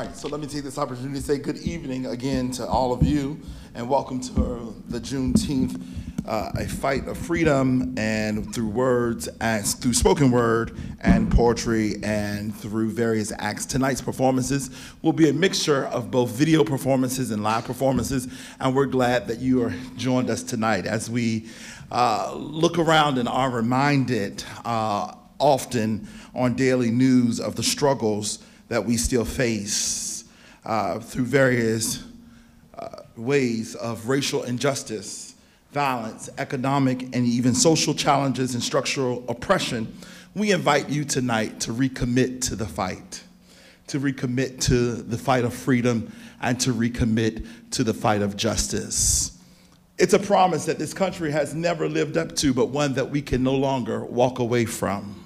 right, so let me take this opportunity to say good evening again to all of you and welcome to the Juneteenth, uh, a fight of freedom and through words, as, through spoken word and poetry and through various acts. Tonight's performances will be a mixture of both video performances and live performances, and we're glad that you are joined us tonight as we uh, look around and are reminded uh, often on daily news of the struggles that we still face uh, through various uh, ways of racial injustice, violence, economic, and even social challenges and structural oppression, we invite you tonight to recommit to the fight, to recommit to the fight of freedom, and to recommit to the fight of justice. It's a promise that this country has never lived up to, but one that we can no longer walk away from.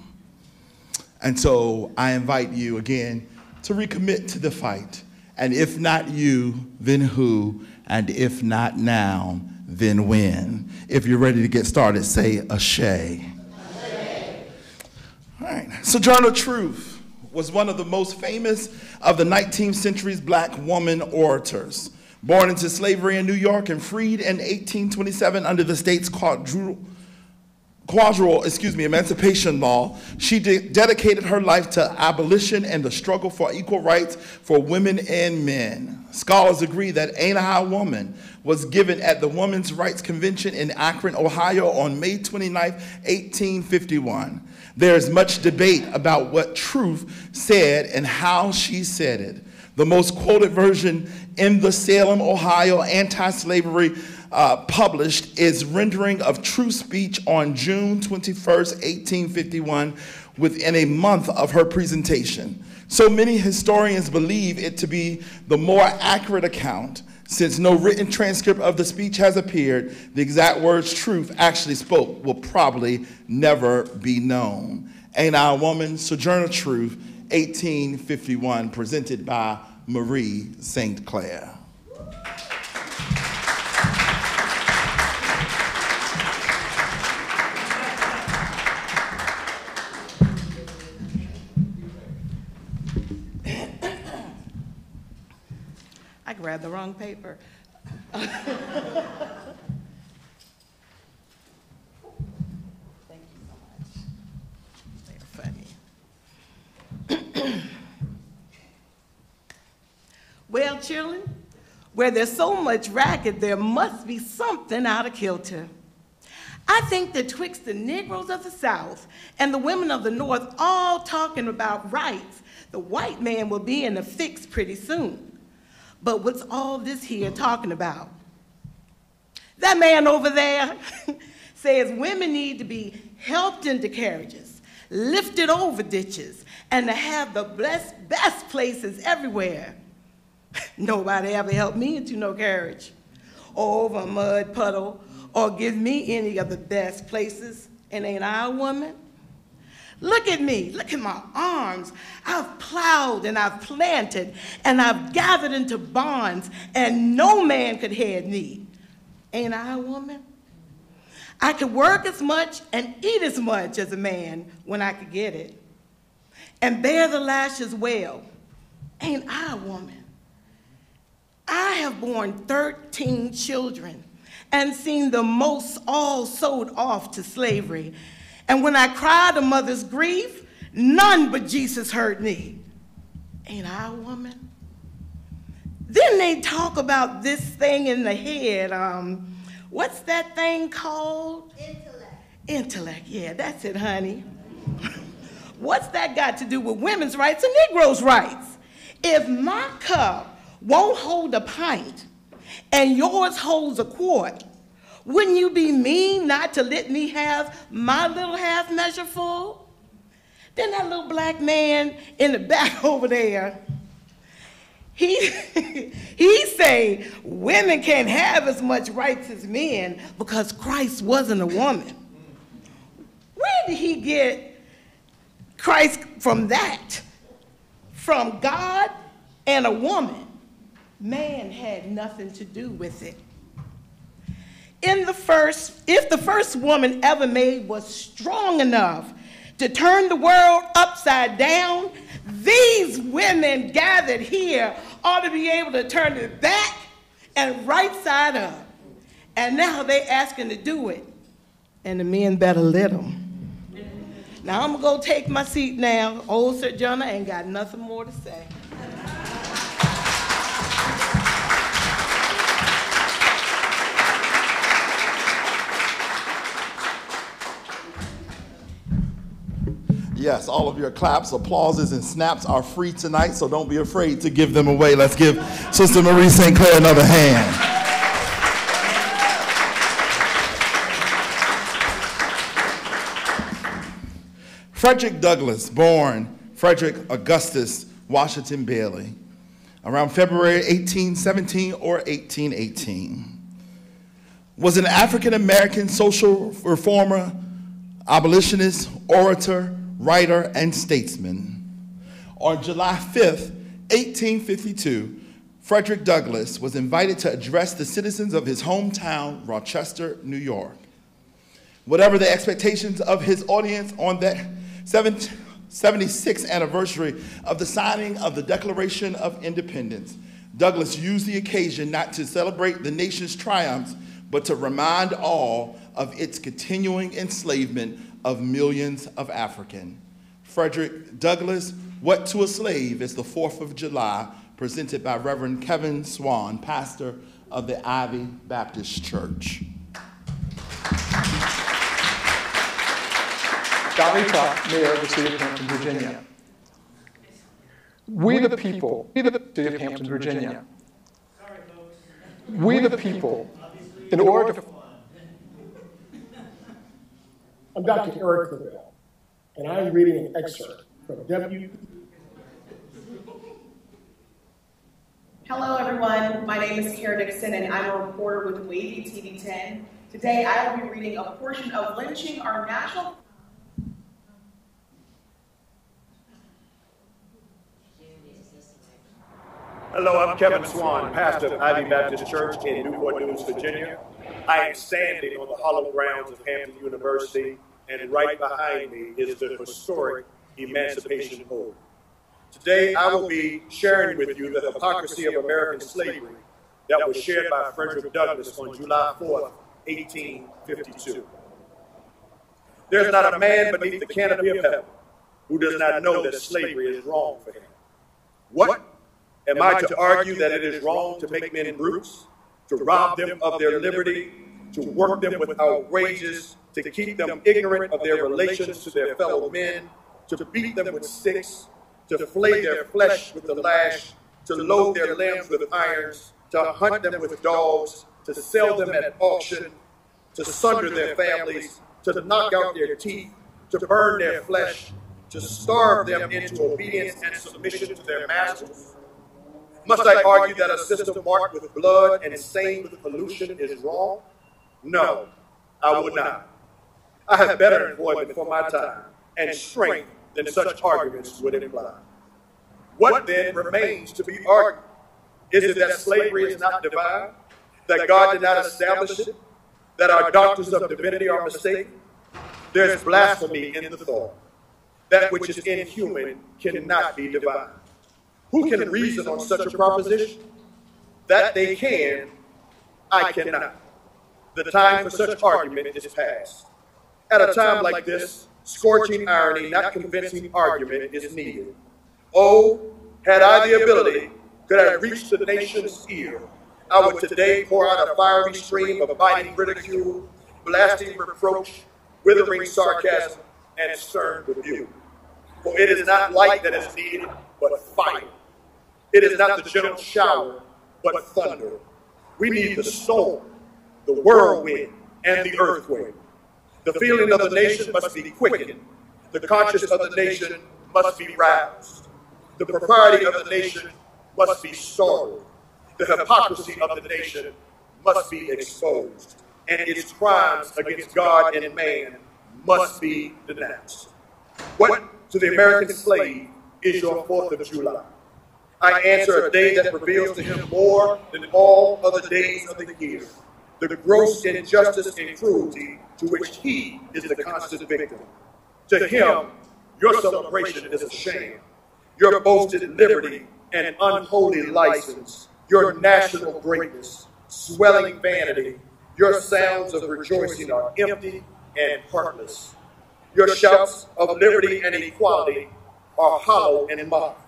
And so I invite you again to recommit to the fight. And if not you, then who? And if not now, then when? If you're ready to get started, say a Ashe. All right. Sojourner Truth was one of the most famous of the 19th century's black woman orators. Born into slavery in New York and freed in 1827 under the state's quadruple quadruple, excuse me, emancipation law, she de dedicated her life to abolition and the struggle for equal rights for women and men. Scholars agree that Ain't I a Woman was given at the Women's Rights Convention in Akron, Ohio on May 29, 1851. There is much debate about what truth said and how she said it. The most quoted version in the Salem, Ohio anti-slavery uh, published is rendering of true speech on June 21st, 1851, within a month of her presentation. So many historians believe it to be the more accurate account. Since no written transcript of the speech has appeared, the exact words truth actually spoke will probably never be known. Ain't I a Woman, Sojourner Truth, 1851, presented by Marie St. Clair. Grabbed the wrong paper. Thank you so much. They're funny. well, children, where there's so much racket, there must be something out of kilter. I think that twixt the Negroes of the South and the women of the North all talking about rights, the white man will be in a fix pretty soon. But what's all this here talking about? That man over there says women need to be helped into carriages, lifted over ditches, and to have the best, best places everywhere. Nobody ever helped me into no carriage, or over a mud puddle, or give me any of the best places. And ain't I a woman? Look at me. Look at my arms. I've plowed and I've planted and I've gathered into bonds, and no man could head me. Ain't I a woman? I could work as much and eat as much as a man when I could get it, and bear the lashes well. Ain't I a woman? I have borne 13 children and seen the most all sold off to slavery and when I cried a mother's grief, none but Jesus heard me. Ain't I a woman? Then they talk about this thing in the head. Um, what's that thing called? Intellect. Intellect, yeah, that's it, honey. what's that got to do with women's rights and Negroes' rights? If my cup won't hold a pint and yours holds a quart, wouldn't you be mean not to let me have my little half measure full? Then that little black man in the back over there, he, he say women can't have as much rights as men because Christ wasn't a woman. Where did he get Christ from that? From God and a woman. Man had nothing to do with it in the first, if the first woman ever made was strong enough to turn the world upside down, these women gathered here ought to be able to turn it back and right side up. And now they asking to do it, and the men better let them. Now I'm gonna go take my seat now. Old Sojourner ain't got nothing more to say. Yes, all of your claps, applauses, and snaps are free tonight, so don't be afraid to give them away. Let's give Sister Marie St. Clair another hand. Frederick Douglass, born Frederick Augustus Washington Bailey, around February 1817 or 1818, was an African American social reformer, abolitionist, orator, writer, and statesman. On July 5th, 1852, Frederick Douglass was invited to address the citizens of his hometown, Rochester, New York. Whatever the expectations of his audience on that 76th anniversary of the signing of the Declaration of Independence, Douglass used the occasion not to celebrate the nation's triumphs, but to remind all of its continuing enslavement of millions of African. Frederick Douglass, What to a Slave is the 4th of July, presented by Reverend Kevin Swan, pastor of the Ivy Baptist Church. Donnie Tuck, Mayor of the City of Hampton, Virginia. We the people, we the City of Hampton, Virginia. We the people, in order to I'm Dr. Eric Claville, and I'm reading an excerpt from W. Hello, everyone. My name is Kara Dixon, and I'm a reporter with WAVY TV 10. Today, I will be reading a portion of Lynching Our National. Hello, I'm Kevin Swan, pastor of Ivy Baptist Church in Newport News, Virginia. I am standing on the hollow grounds of Hampton University, and right behind me is the historic Emancipation Hall. Today, I will be sharing with you the hypocrisy of American slavery that was shared by Frederick Douglass on July 4, 1852. There's not a man beneath the canopy of heaven who does not know that slavery is wrong for him. What? Am I to argue that it is wrong to make men brutes, to rob them of their liberty, to work them without wages, to keep them ignorant of their relations to their fellow men, to beat them with sticks, to flay their flesh with the lash, to load their limbs with irons, to hunt them with dogs, to sell them at auction, to sunder their families, to knock out their teeth, to burn their flesh, to starve them into obedience and submission to their masters? Must I argue that a system marked with blood and stained with pollution is wrong? No, I would not. I have better employment for my time and strength than such arguments would imply. What then remains to be argued? Is it that slavery is not divine? That God did not establish it? That our doctors of divinity are mistaken? There's blasphemy in the thought. That which is inhuman cannot be divine. Who can reason on such a proposition? That they can, I cannot. The time for such argument is past. At a time like this, scorching irony, not convincing argument is needed. Oh, had I the ability, could I reach the nation's ear, I would today pour out a fiery stream of biting ridicule, blasting reproach, withering sarcasm, and stern rebuke. For it is not light that is needed, but fire. It is not the gentle shower, but thunder. We need the storm, the whirlwind, and the earthquake. The feeling of the nation must be quickened. The conscience of the nation must be roused. The propriety of the nation must be startled. The hypocrisy of the nation must be exposed. And its crimes against God and man must be denounced. What to the American slave is your 4th of July? I answer a day that reveals to him more than all other days of the year the gross injustice and cruelty to which he is the constant victim. To him, your celebration is a shame. Your boasted liberty and unholy license, your national greatness, swelling vanity, your sounds of rejoicing are empty and heartless. Your shouts of liberty and equality are hollow and mock.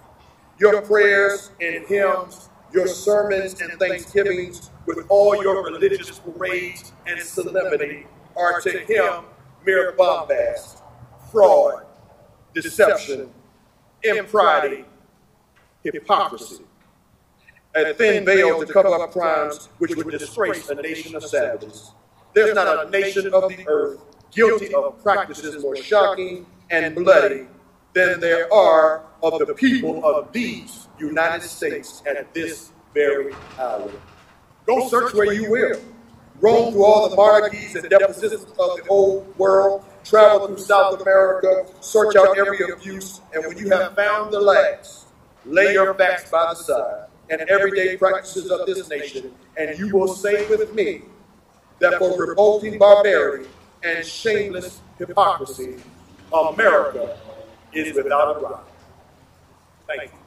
Your prayers and hymns, your sermons and thanksgivings, with all your religious parades and solemnity, are to him mere bombast, fraud, deception, impropriety, hypocrisy. A thin veil to cover up crimes which would disgrace a nation of savages. There's not a nation of the earth guilty of practices more shocking and bloody than there are of the people of these United States at this very hour. Go search where you will. Roam through all the monarchies and deposits of the old world. Travel through South America. Search out every abuse. And when you have found the last, lay your facts by the side and everyday practices of this nation, and you will say with me that for revolting barbarity and shameless hypocrisy, America is without a rival. Thank you.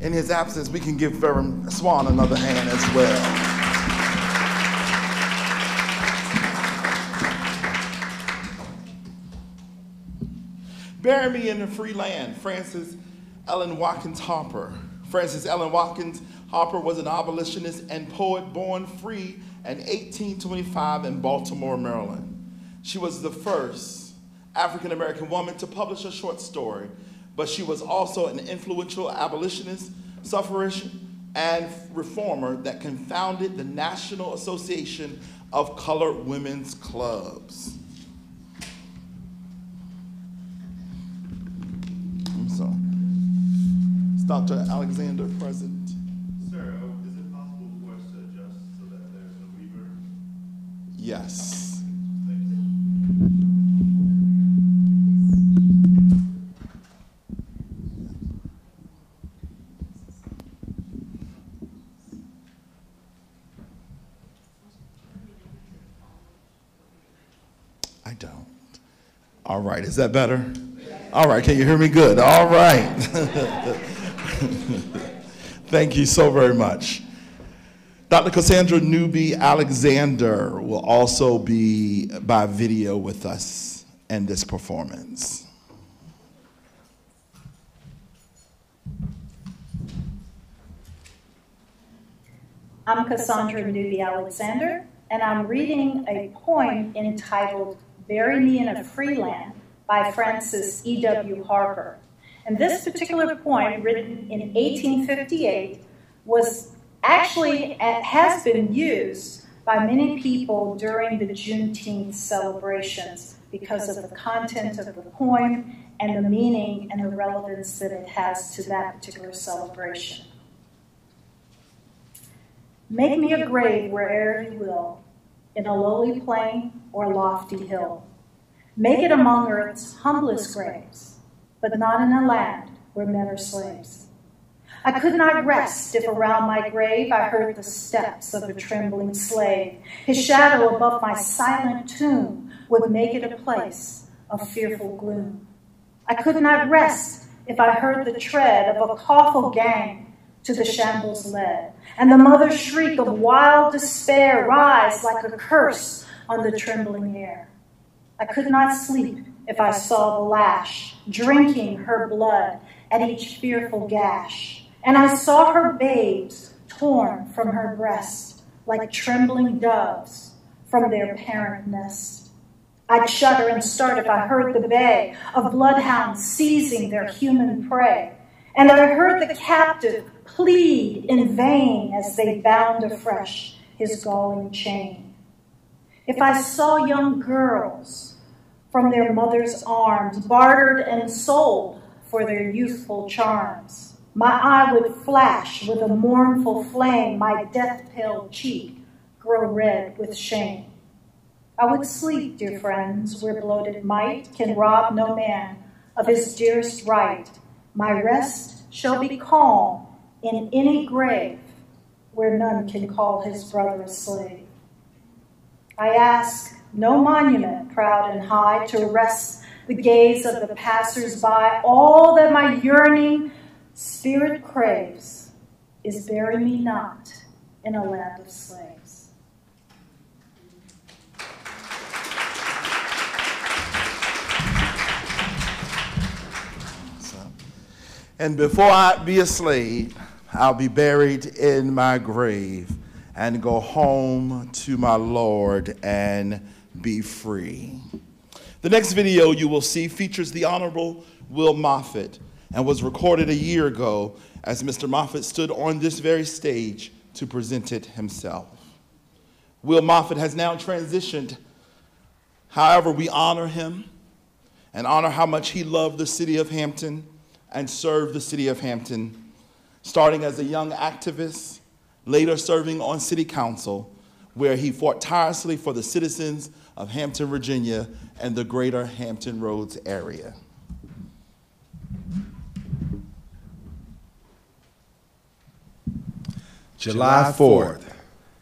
In his absence, we can give Reverend Swan another hand as well. Bury me in the free land, Frances Ellen Watkins Harper. Frances Ellen Watkins Harper was an abolitionist and poet born free in 1825 in Baltimore, Maryland. She was the first African American woman to publish a short story, but she was also an influential abolitionist, suffragist, and reformer that confounded the National Association of Colored Women's Clubs. I'm sorry. Is Dr. Alexander present? Sir, oh, is it possible for us to adjust so that there's no reverb? Yes you. I don't. All right, is that better? All right, can you hear me good? All right. Thank you so very much. Dr. Cassandra Newby Alexander will also be by video with us in this performance. I'm Cassandra Newby Alexander, and I'm reading a poem entitled Bury Me in a Free Land by Frances E.W. Harper. And this particular poem, written in 1858, was actually has been used by many people during the Juneteenth celebrations because of the content of the poem and the meaning and the relevance that it has to that particular celebration. Make me a grave where'er you will, in a lowly plain or lofty hill. Make it among earth's humblest graves, but not in a land where men are slaves. I could not rest if around my grave I heard the steps of a trembling slave. His shadow above my silent tomb would make it a place of fearful gloom. I could not rest if I heard the tread of a coffle gang to the shambles led, and the mother's shriek of wild despair rise like a curse on the trembling air. I could not sleep if I saw the lash drinking her blood at each fearful gash, and I saw her babes torn from her breast like trembling doves from their parent nest. I'd shudder and start if I heard the bay of bloodhounds seizing their human prey, and I heard the captive plead in vain as they bound afresh his galling chain. If I saw young girls from their mother's arms bartered and sold for their youthful charms, my eye would flash with a mournful flame, my death-pale cheek grow red with shame. I would sleep, dear friends, where bloated might can rob no man of his dearest right. My rest shall be calm in any grave where none can call his brother a slave. I ask no monument proud and high to arrest the gaze of the passers-by. All that my yearning spirit craves is bury me not in a land of slaves. And before I be a slave, I'll be buried in my grave and go home to my Lord and be free. The next video you will see features the Honorable Will Moffett and was recorded a year ago as Mr. Moffett stood on this very stage to present it himself. Will Moffett has now transitioned. However, we honor him and honor how much he loved the city of Hampton and served the city of Hampton, starting as a young activist, later serving on city council, where he fought tirelessly for the citizens of Hampton, Virginia, and the greater Hampton Roads area. July 4th,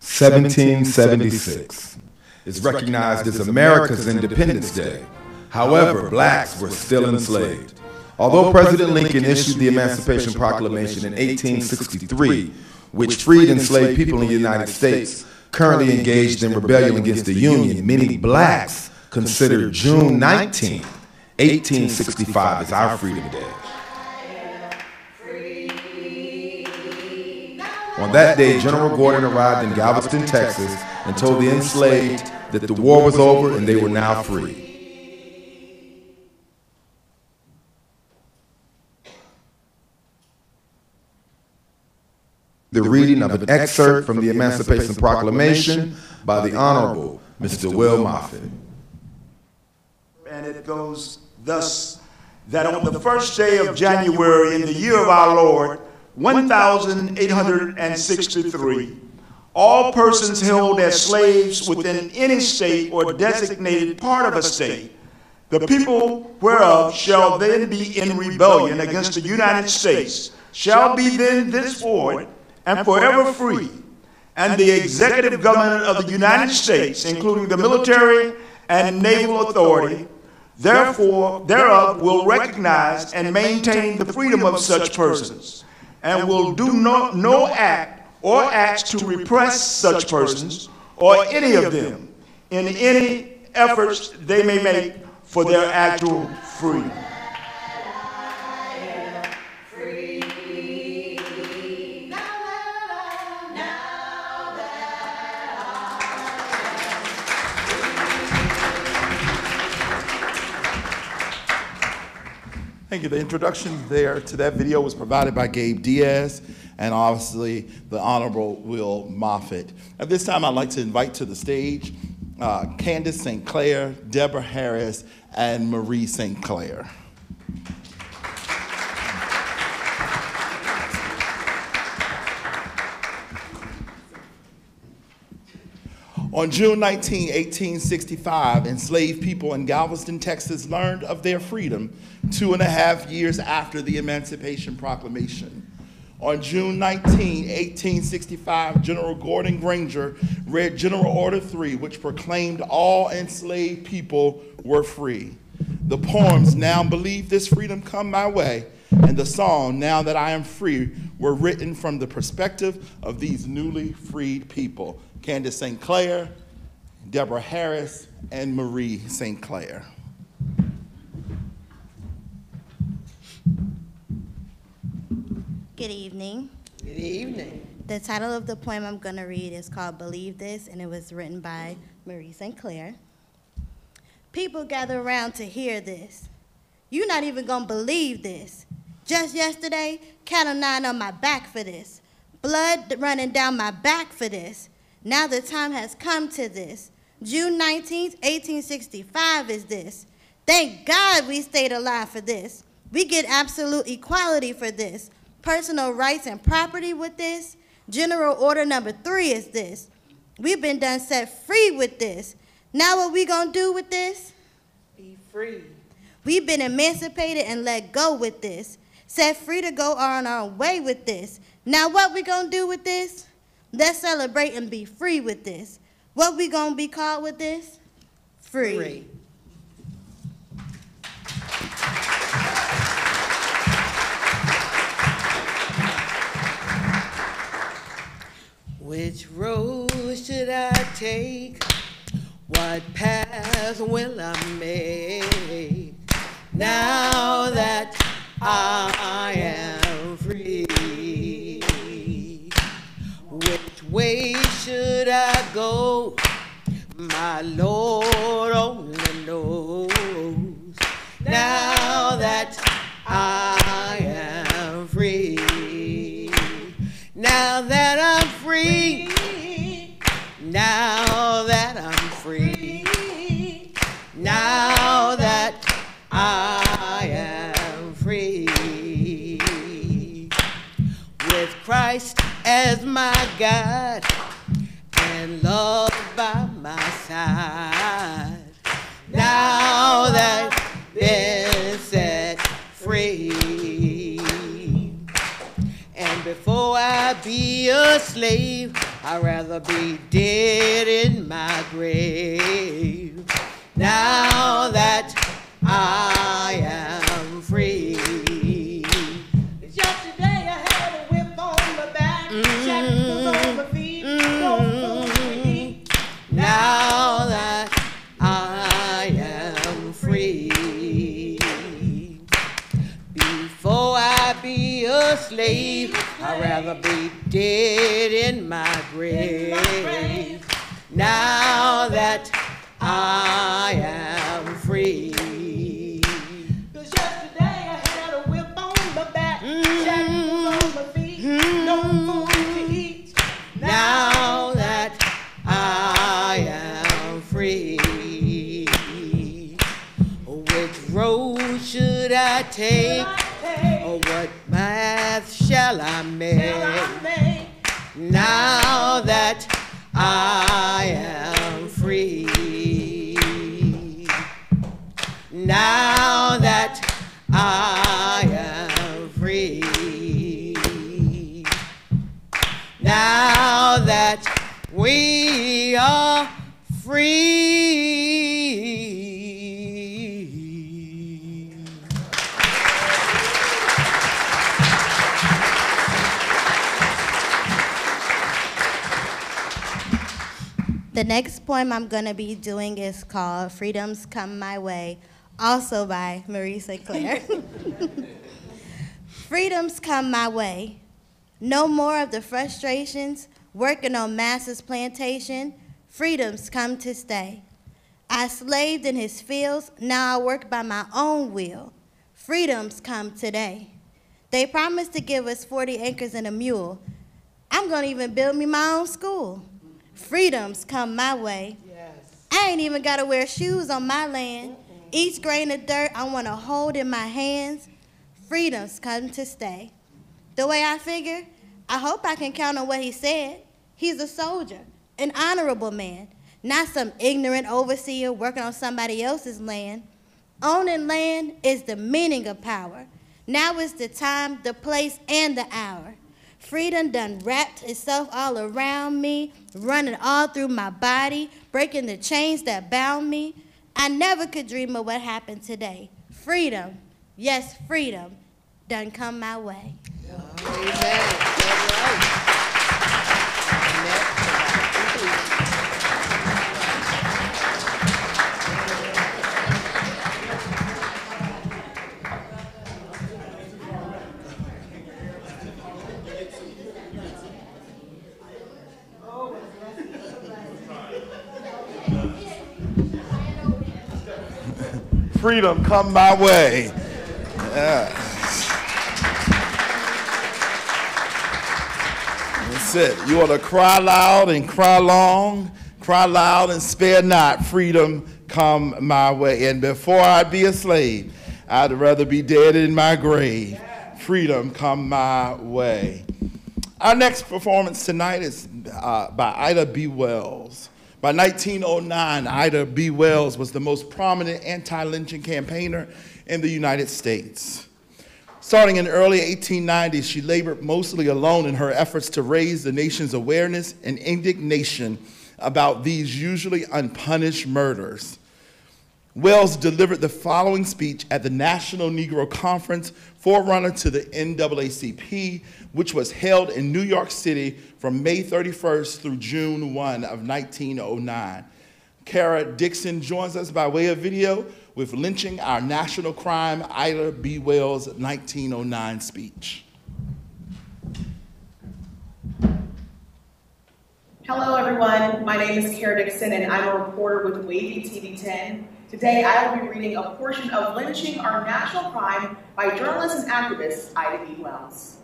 1776, is recognized as America's Independence Day. However, blacks were still enslaved. Although President Lincoln issued the Emancipation Proclamation in 1863, which freed enslaved people in the United States currently engaged in rebellion against the Union, many blacks consider June 19, 1865 as our Freedom Day. On that day, General Gordon arrived in Galveston, Texas, and told the enslaved that the war was over and they were now free. The reading of an excerpt from the Emancipation Proclamation by the Honorable Mr. Will Moffett. And it goes thus that on the first day of January in the year of our Lord, 1863, all persons held as slaves within any state or designated part of a state, the people whereof shall then be in rebellion against the United States, shall be then thenceforward and forever free. And the executive government of the United States, including the military and naval authority, therefore thereof will recognize and maintain the freedom of such persons, and will do no, no act or acts to repress such persons or any of them in any efforts they may make for their actual freedom. Thank you. The introduction there to that video was provided by Gabe Diaz and obviously the Honorable Will Moffett. At this time, I'd like to invite to the stage uh, Candace St. Clair, Deborah Harris, and Marie St. Clair. On June 19, 1865, enslaved people in Galveston, Texas learned of their freedom two and a half years after the Emancipation Proclamation. On June 19, 1865, General Gordon Granger read General Order 3, which proclaimed all enslaved people were free. The poems, Now Believe This Freedom Come My Way, and the song, Now That I Am Free, were written from the perspective of these newly freed people. Candace St. Clair, Deborah Harris, and Marie St. Clair. Good evening. Good evening. The title of the poem I'm going to read is called Believe This, and it was written by Marie St. Clair. People gather around to hear this. You're not even going to believe this. Just yesterday, Cat o' Nine on my back for this. Blood running down my back for this. Now the time has come to this. June 19th, 1865 is this. Thank God we stayed alive for this. We get absolute equality for this personal rights and property with this. General order number three is this. We've been done set free with this. Now what we gonna do with this? Be free. We've been emancipated and let go with this. Set free to go on our way with this. Now what we gonna do with this? Let's celebrate and be free with this. What we gonna be called with this? Free. Free. Which road should I take? What path will I make? Now that I am free, way should I go? My Lord only knows. Now that I am free, now that I'm free, now that I'm free, now that I am free, with Christ as my God and love by my side. Now that been set free, and before I be a slave, I'd rather be dead in my grave. Now that I am Now that I am free, before I be a slave, I'd rather be dead in my grave. Now that I am free. Cause I take? Or what path shall I make? Now that I am free. Now that I am free. Now that we are free. The next poem I'm going to be doing is called Freedoms Come My Way, also by Marie St. Freedoms come my way. No more of the frustrations, working on Master's plantation. Freedoms come to stay. I slaved in his fields, now I work by my own will. Freedoms come today. They promised to give us 40 acres and a mule. I'm gonna even build me my own school. Freedoms come my way. I ain't even gotta wear shoes on my land. Each grain of dirt I wanna hold in my hands. Freedoms come to stay. The way I figure, I hope I can count on what he said. He's a soldier, an honorable man, not some ignorant overseer working on somebody else's land. Owning land is the meaning of power. Now is the time, the place, and the hour. Freedom done wrapped itself all around me, running all through my body, breaking the chains that bound me. I never could dream of what happened today. Freedom, yes, freedom, done come my way. Freedom come my way. Yeah. That's it. You ought to cry loud and cry long, cry loud and spare not. Freedom come my way. And before I'd be a slave, I'd rather be dead in my grave. Freedom come my way. Our next performance tonight is uh, by Ida B. Wells. By 1909, Ida B. Wells was the most prominent anti lynching campaigner in the United States. Starting in the early 1890s, she labored mostly alone in her efforts to raise the nation's awareness and indignation about these usually unpunished murders. Wells delivered the following speech at the National Negro Conference, forerunner to the NAACP, which was held in New York City from May 31st through June 1 of 1909. Kara Dixon joins us by way of video with Lynching Our National Crime, Ida B. Wells' 1909 speech. Hello, everyone. My name is Kara Dixon, and I'm a reporter with WAVY TV 10. Today, I will be reading a portion of Lynching Our National Crime by journalist and activist Ida B. Wells.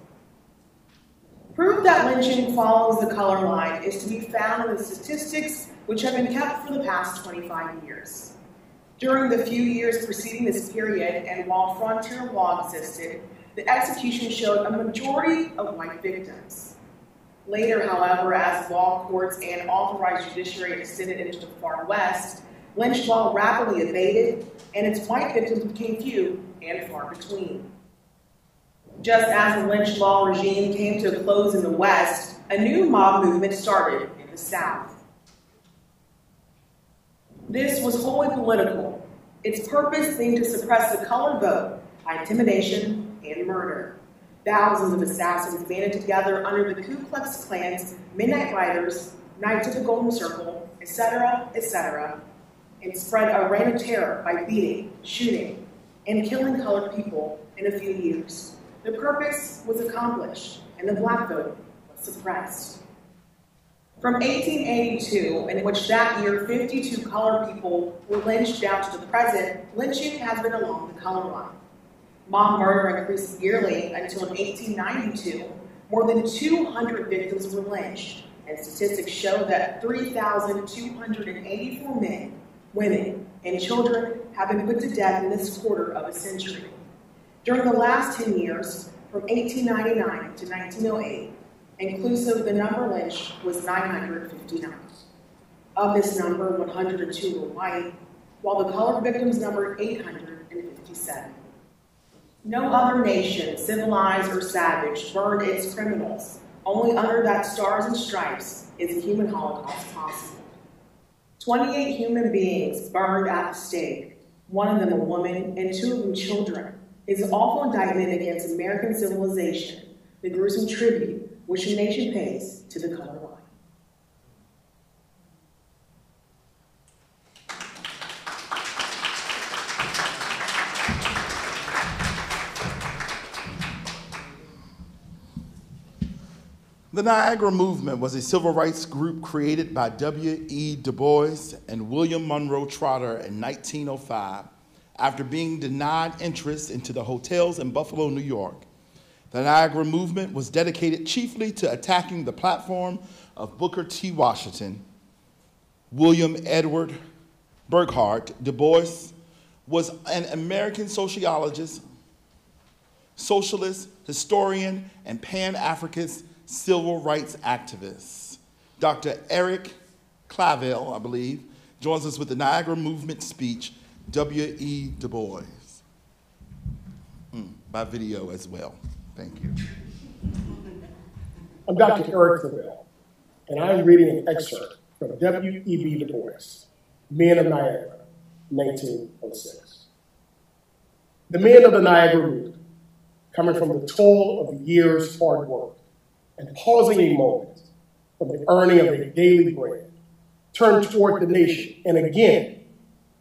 Proof that lynching follows the color line is to be found in the statistics which have been kept for the past 25 years. During the few years preceding this period, and while frontier law existed, the execution showed a majority of white victims. Later, however, as law courts and authorized judiciary extended into the far west, lynch law rapidly abated, and its white victims became few and far between. Just as the lynch law regime came to a close in the West, a new mob movement started in the South. This was wholly political, its purpose being to suppress the colored vote by intimidation and murder. Thousands of assassins banded together under the Ku Klux Klan's Midnight Riders, Knights of the Golden Circle, etc., etc., and spread a reign of terror by beating, shooting, and killing colored people in a few years. The purpose was accomplished, and the black vote was suppressed. From 1882, in which that year 52 colored people were lynched down to the present, lynching has been along the color line. Mob murder increased yearly until in 1892, more than 200 victims were lynched, and statistics show that 3,284 men, women, and children have been put to death in this quarter of a century. During the last 10 years, from 1899 to 1908, inclusive the number lynched was 959. Of this number, 102 were white, while the colored victims numbered 857. No other nation, civilized or savage, burned its criminals. Only under that stars and stripes is a human holocaust possible. 28 human beings burned at the stake, one of them a woman and two of them children, is an awful indictment against American civilization, the gruesome tribute which the nation pays to the color The Niagara Movement was a civil rights group created by W.E. Du Bois and William Monroe Trotter in 1905 after being denied entrance into the hotels in Buffalo, New York. The Niagara Movement was dedicated chiefly to attacking the platform of Booker T. Washington. William Edward Burghardt Du Bois was an American sociologist, socialist, historian, and Pan Africanist civil rights activist. Dr. Eric Claville, I believe, joins us with the Niagara Movement speech, W.E. Du Bois, mm, by video as well. Thank you. I'm Dr. Eric Claville, and I'm reading an excerpt from W.E.B. Du Bois, Men of Niagara, 1906. The men of the Niagara Movement, coming from the toil of year's hard work, and pausing a moment from the earning of a daily bread, turn toward the nation and again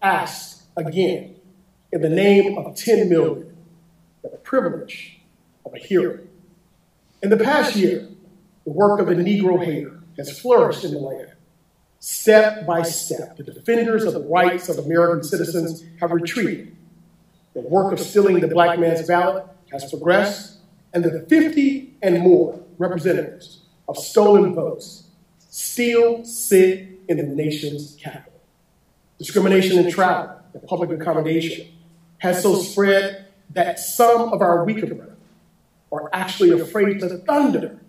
ask again in the name of 10 million the privilege of a hearing. In the past year, the work of the Negro hater has flourished in the land. Step by step, the defenders of the rights of American citizens have retreated. The work of stealing the black man's ballot has progressed, and the 50 and more representatives of stolen votes still sit in the nation's capital. Discrimination in travel and public accommodation has so spread that some of our weaker brethren are actually afraid to thunder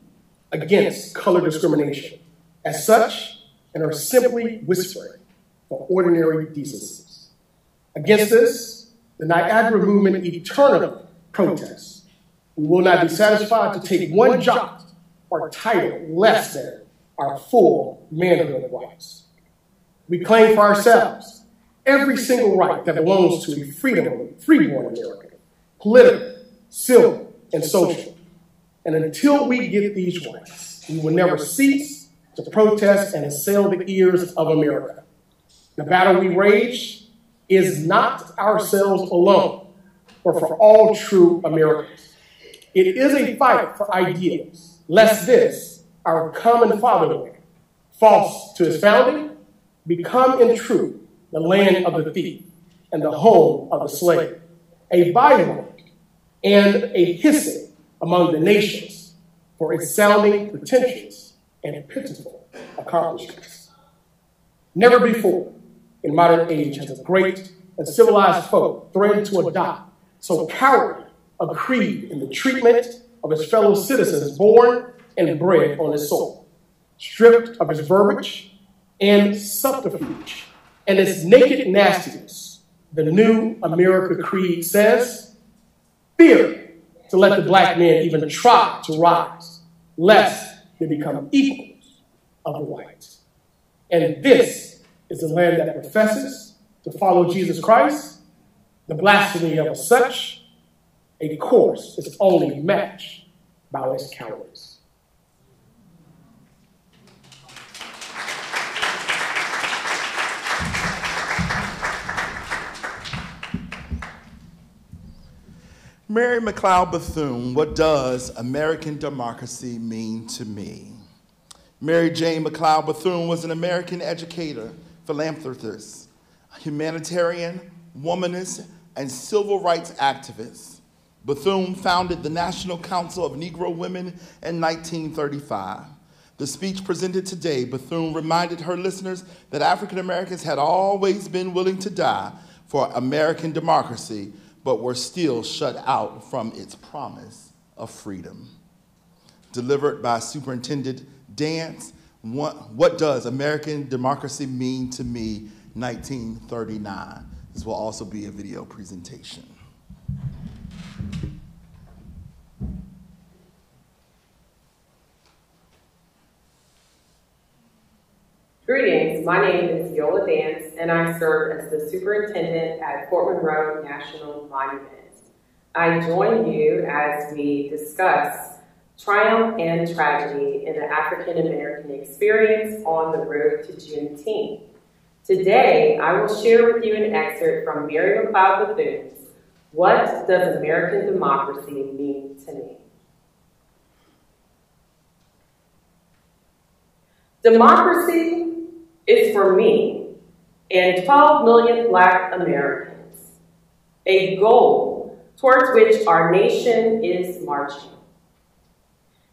against color discrimination as such and are simply whispering for ordinary decencies. Against this, the Niagara movement eternally protests We will not be satisfied to take one jot or title less than our full manhood rights. We claim for ourselves every single right that belongs to a freedom, freeborn American, political, civil, and social. And until we get these rights, we will never cease to protest and assail the ears of America. The battle we wage is not ourselves alone, but for all true Americans. It is a fight for ideals, lest this, our common fatherland, false to its founding, become in truth the land of the thief and the home of the slave, a byword and a hissing among the nations for its sounding pretensions and pitiful accomplishments. Never before in modern age has a great and civilized folk threatened to adopt so cowardly a creed in the treatment of his fellow citizens born and bred on his soil, stripped of his verbiage and subterfuge and its naked nastiness. The new America Creed says, fear to let the black man even try to rise, lest they become equals of the whites. And this is the land that professes to follow Jesus Christ. The blasphemy of such a course is only matched by its cowardice. Mary McLeod Bethune, what does American democracy mean to me? Mary Jane McLeod Bethune was an American educator, philanthropist, humanitarian, womanist, and civil rights activist. Bethune founded the National Council of Negro Women in 1935. The speech presented today, Bethune reminded her listeners that African Americans had always been willing to die for American democracy but were still shut out from its promise of freedom. Delivered by Superintendent Dance, what, does American democracy mean to me, 1939? This will also be a video presentation. Greetings, my name is Yola Dance, and I serve as the superintendent at Fort Monroe National Monument. I join you as we discuss triumph and tragedy in the African American experience on the road to Juneteenth. Today, I will share with you an excerpt from Mary McLeod Bethune's What Does American Democracy Mean to Me? Democracy is for me and 12 million black Americans, a goal towards which our nation is marching.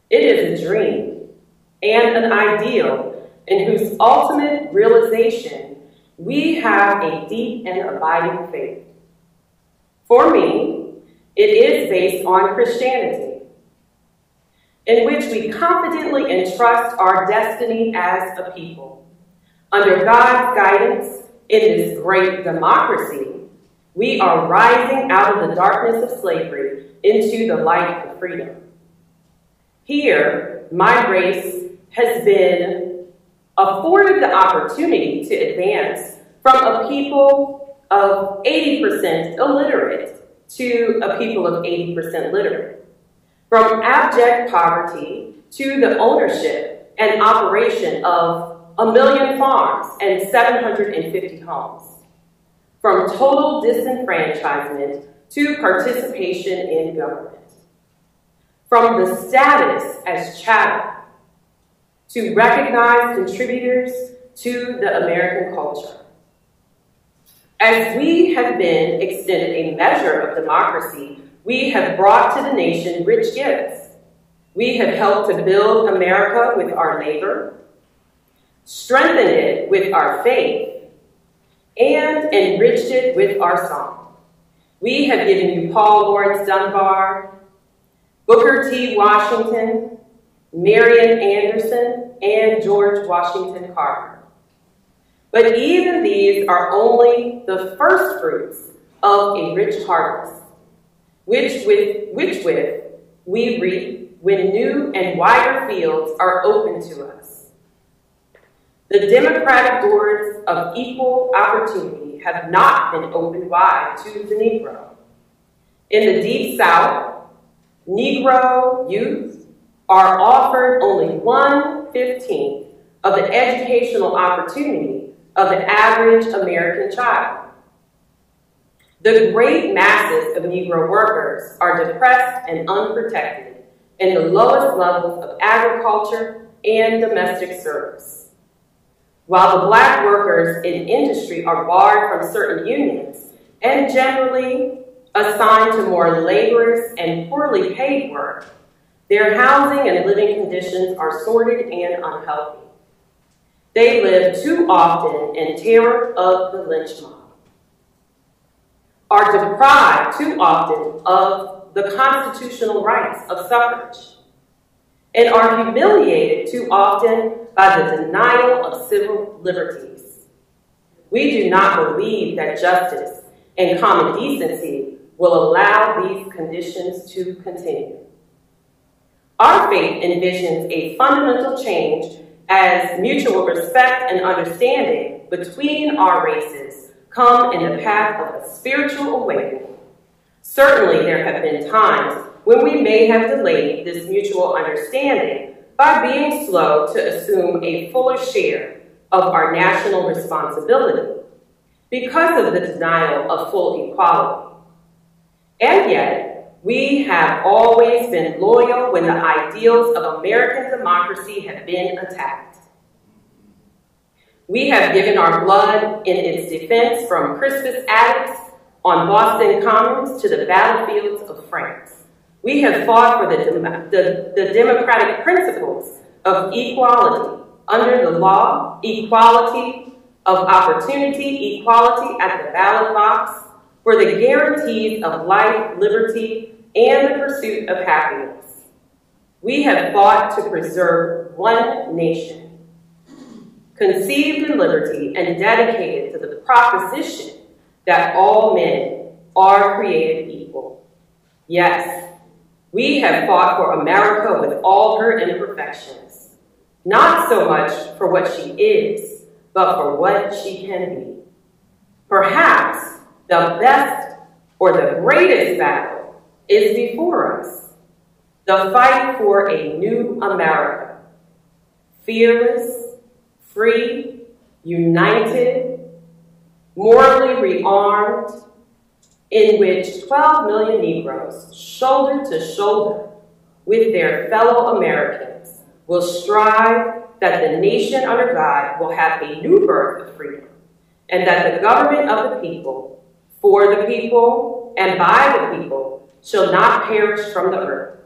It is a dream and an ideal in whose ultimate realization we have a deep and abiding faith. For me, it is based on Christianity, in which we confidently entrust our destiny as a people. Under God's guidance in this great democracy, we are rising out of the darkness of slavery into the light of freedom. Here, my race has been afforded the opportunity to advance from a people of 80% illiterate to a people of 80% literate, from abject poverty to the ownership and operation of a million farms and 750 homes, from total disenfranchisement to participation in government, from the status as chattel to recognized contributors to the American culture. As we have been extended a measure of democracy, we have brought to the nation rich gifts. We have helped to build America with our labor, strengthened it with our faith, and enriched it with our song. We have given you Paul Laurence Dunbar, Booker T. Washington, Marian Anderson, and George Washington Carver. But even these are only the first fruits of a rich harvest, which with, which with we reap when new and wider fields are open to us. The democratic doors of equal opportunity have not been opened wide to the Negro. In the Deep South, Negro youth are offered only one fifteenth of the educational opportunity of the average American child. The great masses of Negro workers are depressed and unprotected in the lowest levels of agriculture and domestic service. While the black workers in industry are barred from certain unions and generally assigned to more laborious and poorly paid work, their housing and living conditions are sordid and unhealthy. They live too often in terror of the lynch mob are deprived too often of the constitutional rights of suffrage and are humiliated too often by the denial of civil liberties. We do not believe that justice and common decency will allow these conditions to continue. Our faith envisions a fundamental change as mutual respect and understanding between our races come in the path of a spiritual awakening. Certainly, there have been times when we may have delayed this mutual understanding by being slow to assume a fuller share of our national responsibility because of the denial of full equality. And yet, we have always been loyal when the ideals of American democracy have been attacked. We have given our blood in its defense from Crispus Attucks on Boston Commons to the battlefields of France. We have fought for the, the, the democratic principles of equality under the law, equality of opportunity, equality at the ballot box, for the guarantees of life, liberty, and the pursuit of happiness. We have fought to preserve one nation conceived in liberty and dedicated to the proposition that all men are created equal. Yes, we have fought for America with all her imperfections, not so much for what she is, but for what she can be. Perhaps the best or the greatest battle is before us, the fight for a new America, fearless, free, united, morally rearmed, in which 12 million Negroes, shoulder to shoulder with their fellow Americans, will strive that the nation under God will have a new birth of freedom, and that the government of the people, for the people, and by the people, shall not perish from the earth.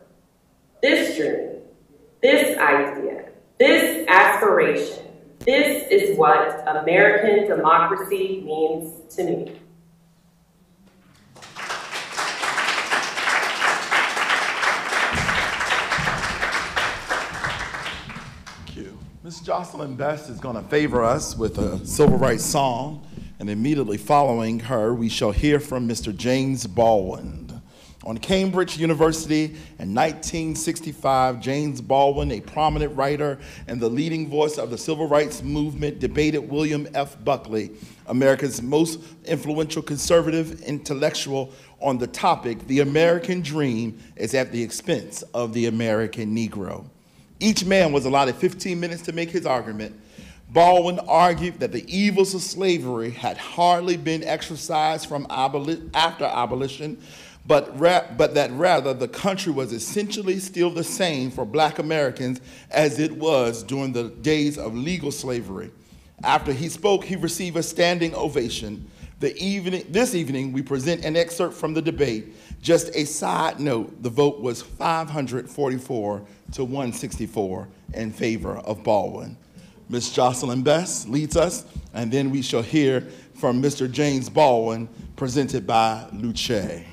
This dream, this idea, this aspiration this is what American democracy means to me. Jocelyn Best is going to favor us with a civil rights song, and immediately following her, we shall hear from Mr. James Baldwin. On Cambridge University in 1965, James Baldwin, a prominent writer and the leading voice of the civil rights movement, debated William F. Buckley, America's most influential conservative intellectual, on the topic The American Dream is at the expense of the American Negro. Each man was allotted 15 minutes to make his argument. Baldwin argued that the evils of slavery had hardly been exercised from aboli after abolition, but, but that rather the country was essentially still the same for black Americans as it was during the days of legal slavery. After he spoke, he received a standing ovation. The evening, this evening, we present an excerpt from the debate. Just a side note, the vote was 544 to 164 in favor of Baldwin. Ms. Jocelyn Best leads us, and then we shall hear from Mr. James Baldwin, presented by Luce.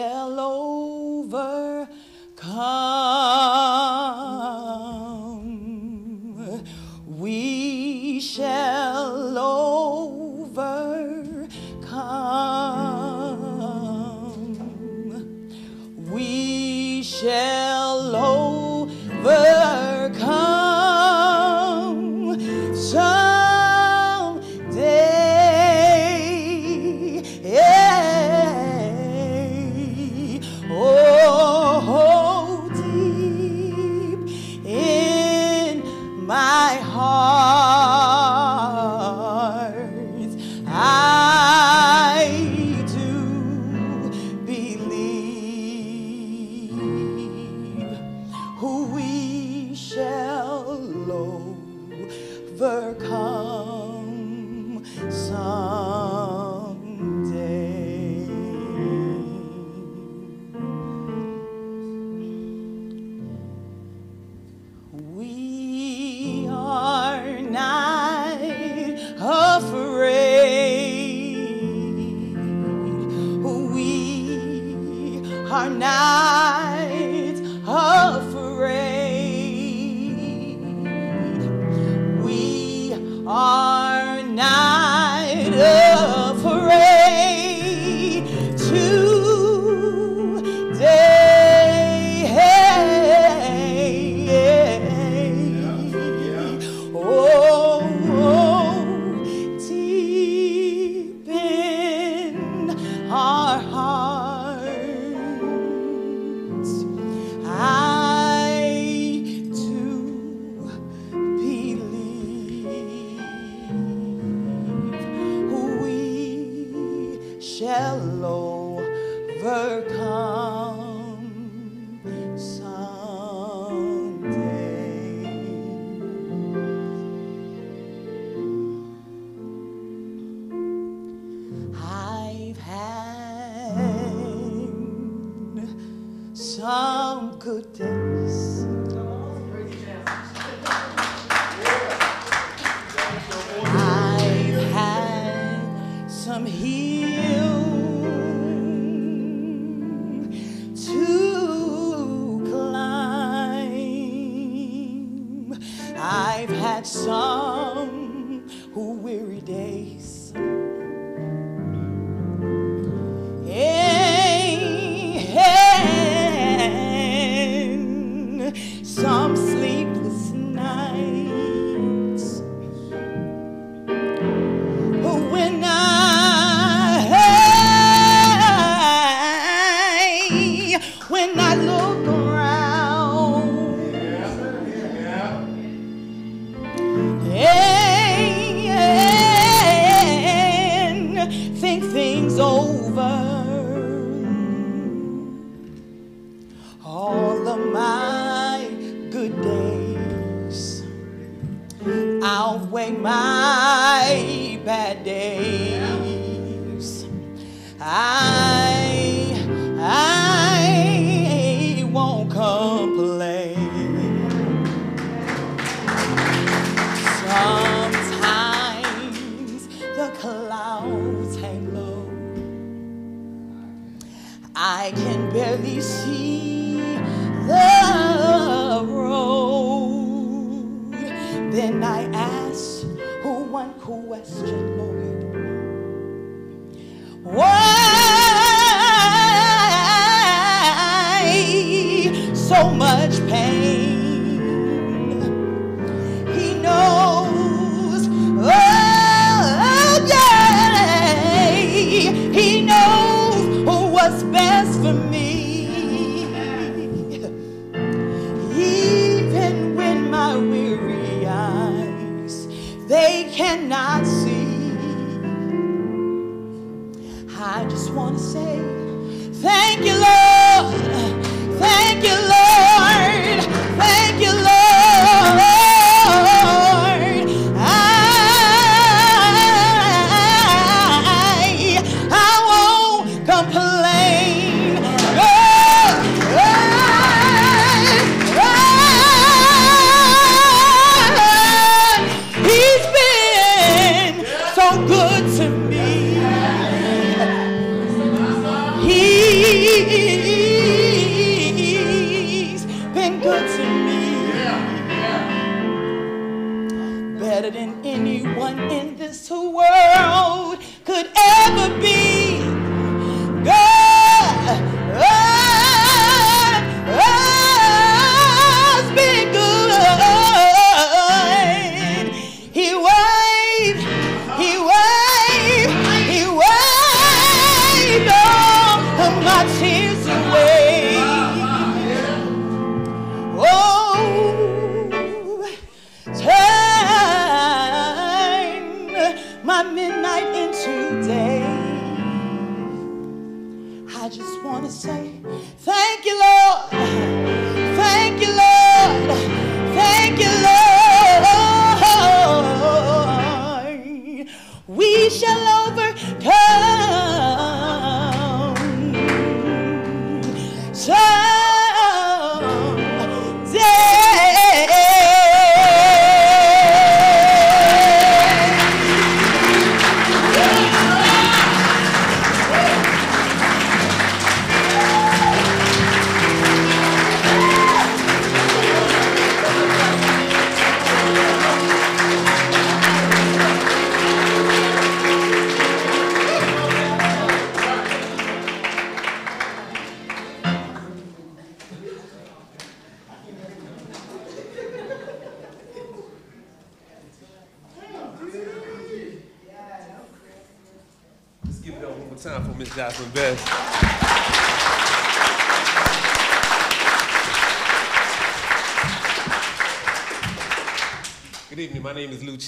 shall overcome. We shall overcome. We shall overcome. What's best for me.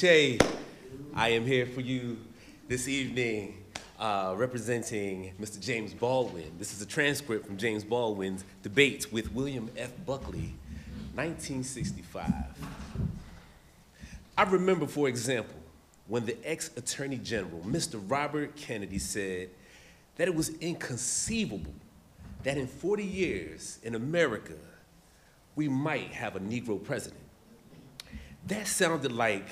Luce. I am here for you this evening uh, representing Mr. James Baldwin. This is a transcript from James Baldwin's debate with William F. Buckley, 1965. I remember, for example, when the ex Attorney General, Mr. Robert Kennedy, said that it was inconceivable that in 40 years in America, we might have a Negro president. That sounded like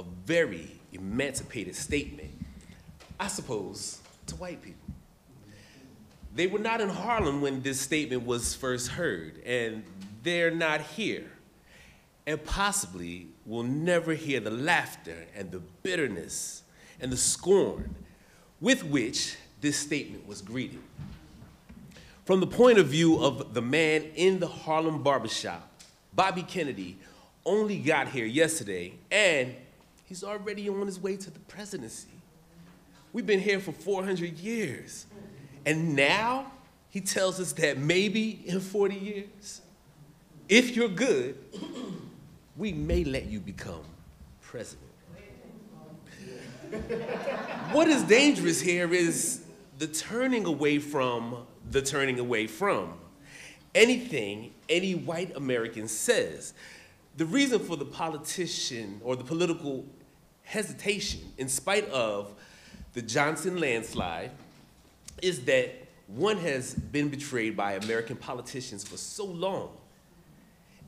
a very emancipated statement, I suppose, to white people. They were not in Harlem when this statement was first heard, and they're not here, and possibly will never hear the laughter and the bitterness and the scorn with which this statement was greeted. From the point of view of the man in the Harlem barbershop, Bobby Kennedy only got here yesterday, and he's already on his way to the presidency. We've been here for 400 years, and now he tells us that maybe in 40 years, if you're good, we may let you become president. what is dangerous here is the turning away from the turning away from. Anything any white American says. The reason for the politician or the political hesitation, in spite of the Johnson landslide, is that one has been betrayed by American politicians for so long.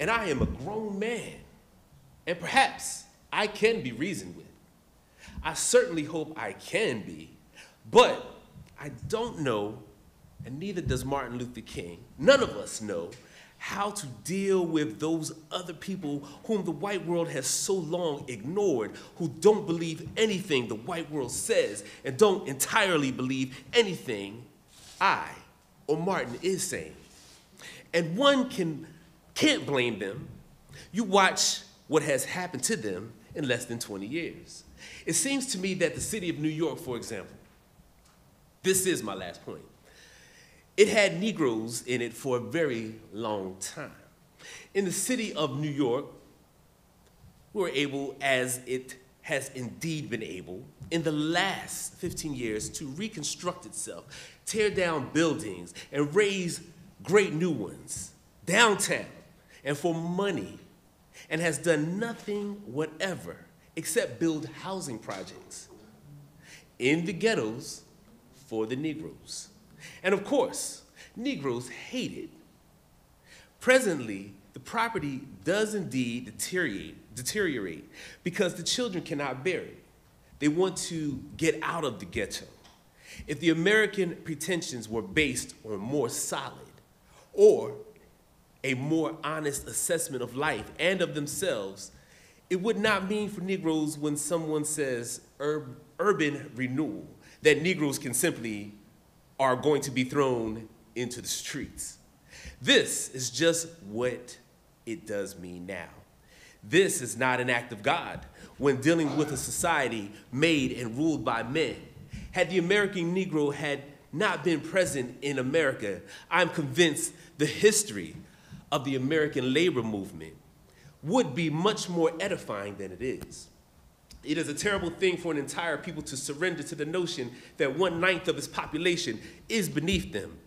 And I am a grown man, and perhaps I can be reasoned with. I certainly hope I can be, but I don't know, and neither does Martin Luther King. None of us know how to deal with those other people whom the white world has so long ignored, who don't believe anything the white world says and don't entirely believe anything I or Martin is saying. And one can, can't blame them. You watch what has happened to them in less than 20 years. It seems to me that the city of New York, for example, this is my last point. It had Negroes in it for a very long time. In the city of New York, we were able, as it has indeed been able, in the last 15 years to reconstruct itself, tear down buildings, and raise great new ones downtown and for money, and has done nothing whatever except build housing projects in the ghettos for the Negroes. And of course, Negroes hate it. Presently, the property does indeed deteriorate, deteriorate because the children cannot bear it. They want to get out of the ghetto. If the American pretensions were based on more solid or a more honest assessment of life and of themselves, it would not mean for Negroes when someone says ur urban renewal that Negroes can simply are going to be thrown into the streets. This is just what it does mean now. This is not an act of God when dealing with a society made and ruled by men. Had the American Negro had not been present in America, I'm convinced the history of the American labor movement would be much more edifying than it is. It is a terrible thing for an entire people to surrender to the notion that one ninth of its population is beneath them.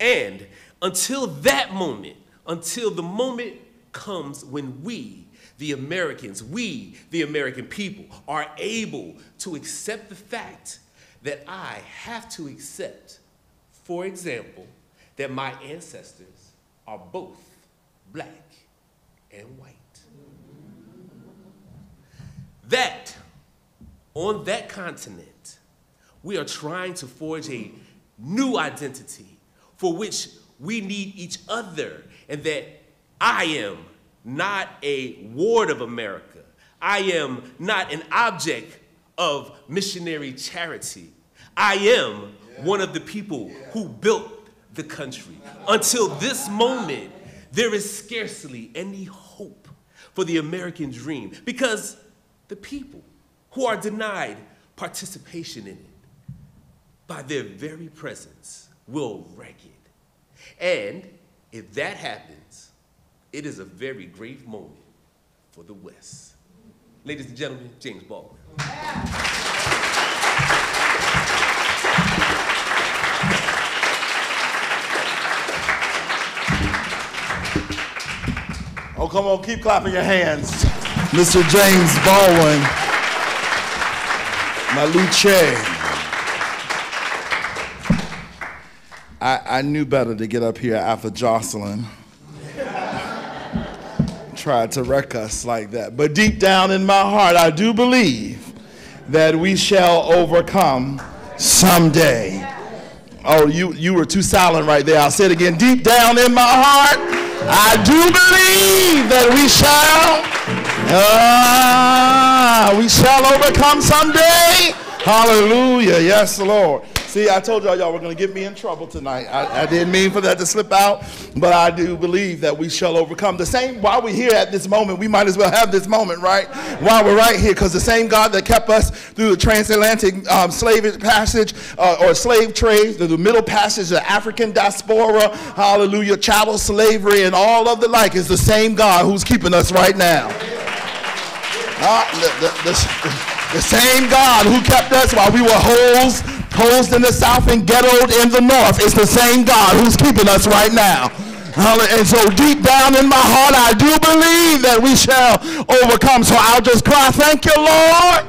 And until that moment, until the moment comes when we, the Americans, we, the American people, are able to accept the fact that I have to accept, for example, that my ancestors are both black and white. That, on that continent, we are trying to forge a new identity for which we need each other, and that I am not a ward of America. I am not an object of missionary charity. I am one of the people who built the country. Until this moment, there is scarcely any hope for the American dream because the people who are denied participation in it by their very presence will wreck it. And if that happens, it is a very grave moment for the West. Ladies and gentlemen, James Baldwin. Oh, come on, keep clapping your hands. Mr. James Baldwin, Maluche. I, I knew better to get up here after Jocelyn tried to wreck us like that. But deep down in my heart, I do believe that we shall overcome someday. Oh, you, you were too silent right there. I'll say it again. Deep down in my heart, I do believe that we shall, ah, we shall overcome someday. Hallelujah. Yes, Lord. See, I told y'all y'all were going to get me in trouble tonight. I, I, didn't mean for that to slip out, but I do believe that we shall overcome. The same, while we're here at this moment, we might as well have this moment, right? While we're right here, because the same God that kept us through the transatlantic um, slave passage uh, or slave trade, through the middle passage, the African diaspora, hallelujah, chattel slavery, and all of the like is the same God who's keeping us right now. Uh, the, the, the, the same God who kept us while we were holes holes in the south and ghettoed in the north. It's the same God who's keeping us right now. And so deep down in my heart, I do believe that we shall overcome. So I'll just cry, thank you, Lord.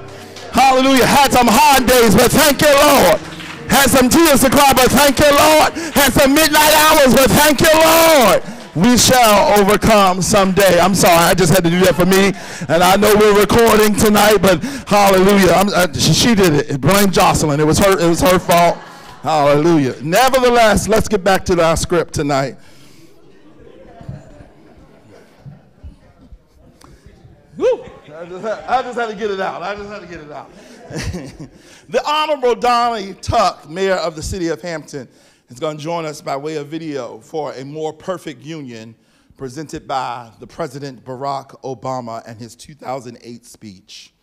Hallelujah. Had some hard days, but thank you, Lord. Had some tears to cry, but thank you, Lord. Had some midnight hours, but thank you, Lord we shall overcome someday. I'm sorry, I just had to do that for me. And I know we're recording tonight, but hallelujah. Uh, she, she, did it. Blame Jocelyn. It was her, it was her fault. Hallelujah. Nevertheless, let's get back to our script tonight. Woo! I just, had, I just had to get it out. I just had to get it out. the Honorable Donnie Tuck, Mayor of the City of Hampton, is going to join us by way of video for a more perfect union presented by the President Barack Obama and his 2008 speech.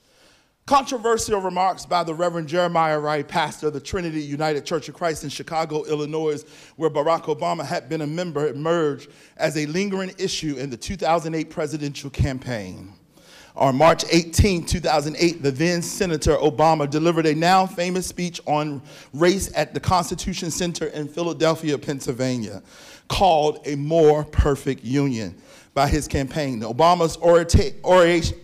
Controversial remarks by the Reverend Jeremiah Wright, pastor of the Trinity United Church of Christ in Chicago, Illinois, where Barack Obama had been a member, emerged as a lingering issue in the 2008 presidential campaign. On March 18, 2008, the then Senator Obama delivered a now famous speech on race at the Constitution Center in Philadelphia, Pennsylvania, called A More Perfect Union by his campaign. Obama's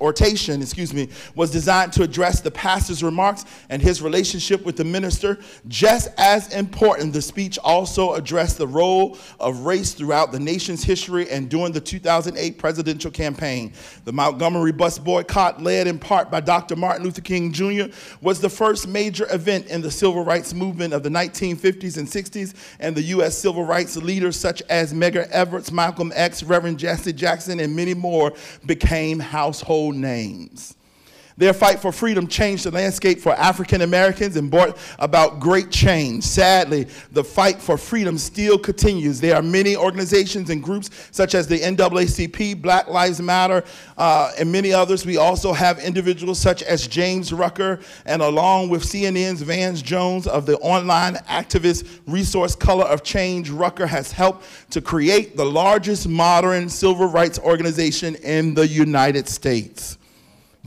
oration, excuse me, was designed to address the pastor's remarks and his relationship with the minister. Just as important, the speech also addressed the role of race throughout the nation's history and during the 2008 presidential campaign. The Montgomery bus boycott, led in part by Dr. Martin Luther King Jr., was the first major event in the civil rights movement of the 1950s and 60s, and the U.S. civil rights leaders such as Medgar Evers, Malcolm X, Reverend Jesse Jackson, and many more became household names. Their fight for freedom changed the landscape for African Americans and brought about great change. Sadly, the fight for freedom still continues. There are many organizations and groups such as the NAACP, Black Lives Matter, uh, and many others. We also have individuals such as James Rucker, and along with CNN's Van Jones of the online activist resource Color of Change, Rucker has helped to create the largest modern civil rights organization in the United States.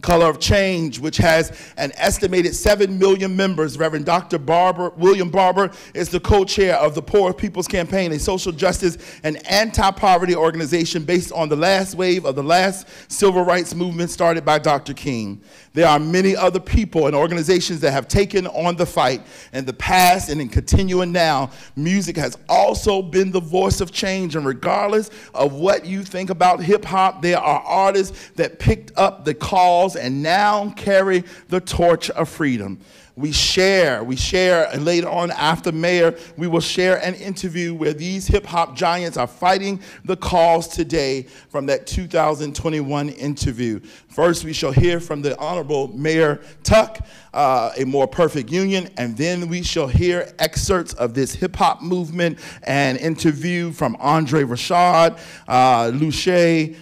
Color of Change, which has an estimated 7 million members. Reverend Dr. Barber, William Barber is the co-chair of the Poor People's Campaign, a social justice and anti-poverty organization based on the last wave of the last civil rights movement started by Dr. King. There are many other people and organizations that have taken on the fight in the past and in continuing now. Music has also been the voice of change, and regardless of what you think about hip hop, there are artists that picked up the cause and now carry the torch of freedom. We share, we share, and later on after Mayor, we will share an interview where these hip hop giants are fighting the cause today from that 2021 interview. First, we shall hear from the Honorable Mayor Tuck, uh, A More Perfect Union, and then we shall hear excerpts of this hip hop movement and interview from Andre Rashad, uh, Luche,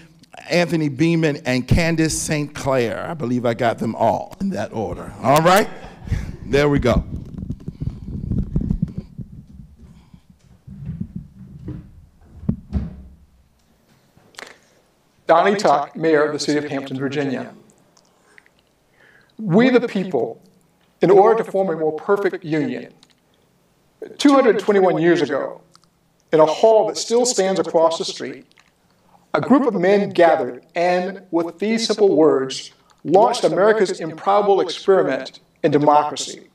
Anthony Beeman, and Candace St. Clair. I believe I got them all in that order. All right? There we go. Donnie Tuck, Mayor of the City of Hampton, Virginia. We the people, in order to form a more perfect union, 221 years ago, in a hall that still stands across the street, a group of men gathered and, with these simple words, launched America's improbable experiment in democracy.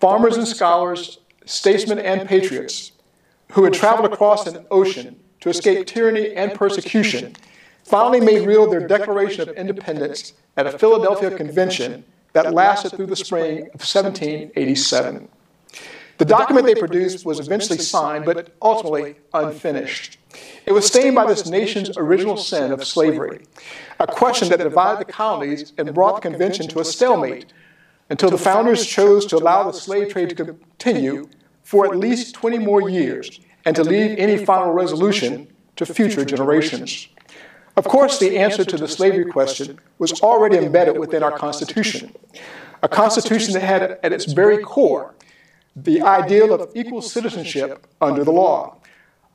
Farmers and scholars, statesmen and patriots who had traveled across an ocean to escape tyranny and persecution finally made real their Declaration of Independence at a Philadelphia convention that lasted through the spring of 1787. The document they produced was eventually signed, but ultimately unfinished. It was stained by this nation's original sin of slavery, a question that divided the colonies and brought the convention to a stalemate until the founders chose to allow the slave trade to continue for at least 20 more years and to leave any final resolution to future generations. Of course, the answer to the slavery question was already embedded within our Constitution, a Constitution that had at its very core the ideal of equal citizenship under the law,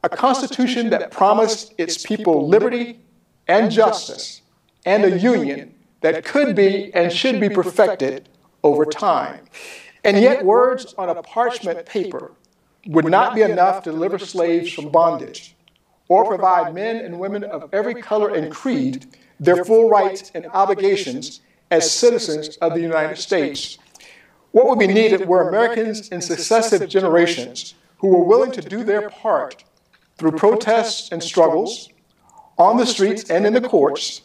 a Constitution that promised its people liberty and justice and a union that could be and should be perfected over time. And yet, words on a parchment paper would not be enough to deliver slaves from bondage or provide men and women of every color and creed their full rights and obligations as citizens of the United States. What would be needed were Americans in successive generations who were willing to do their part through protests and struggles, on the streets and in the courts,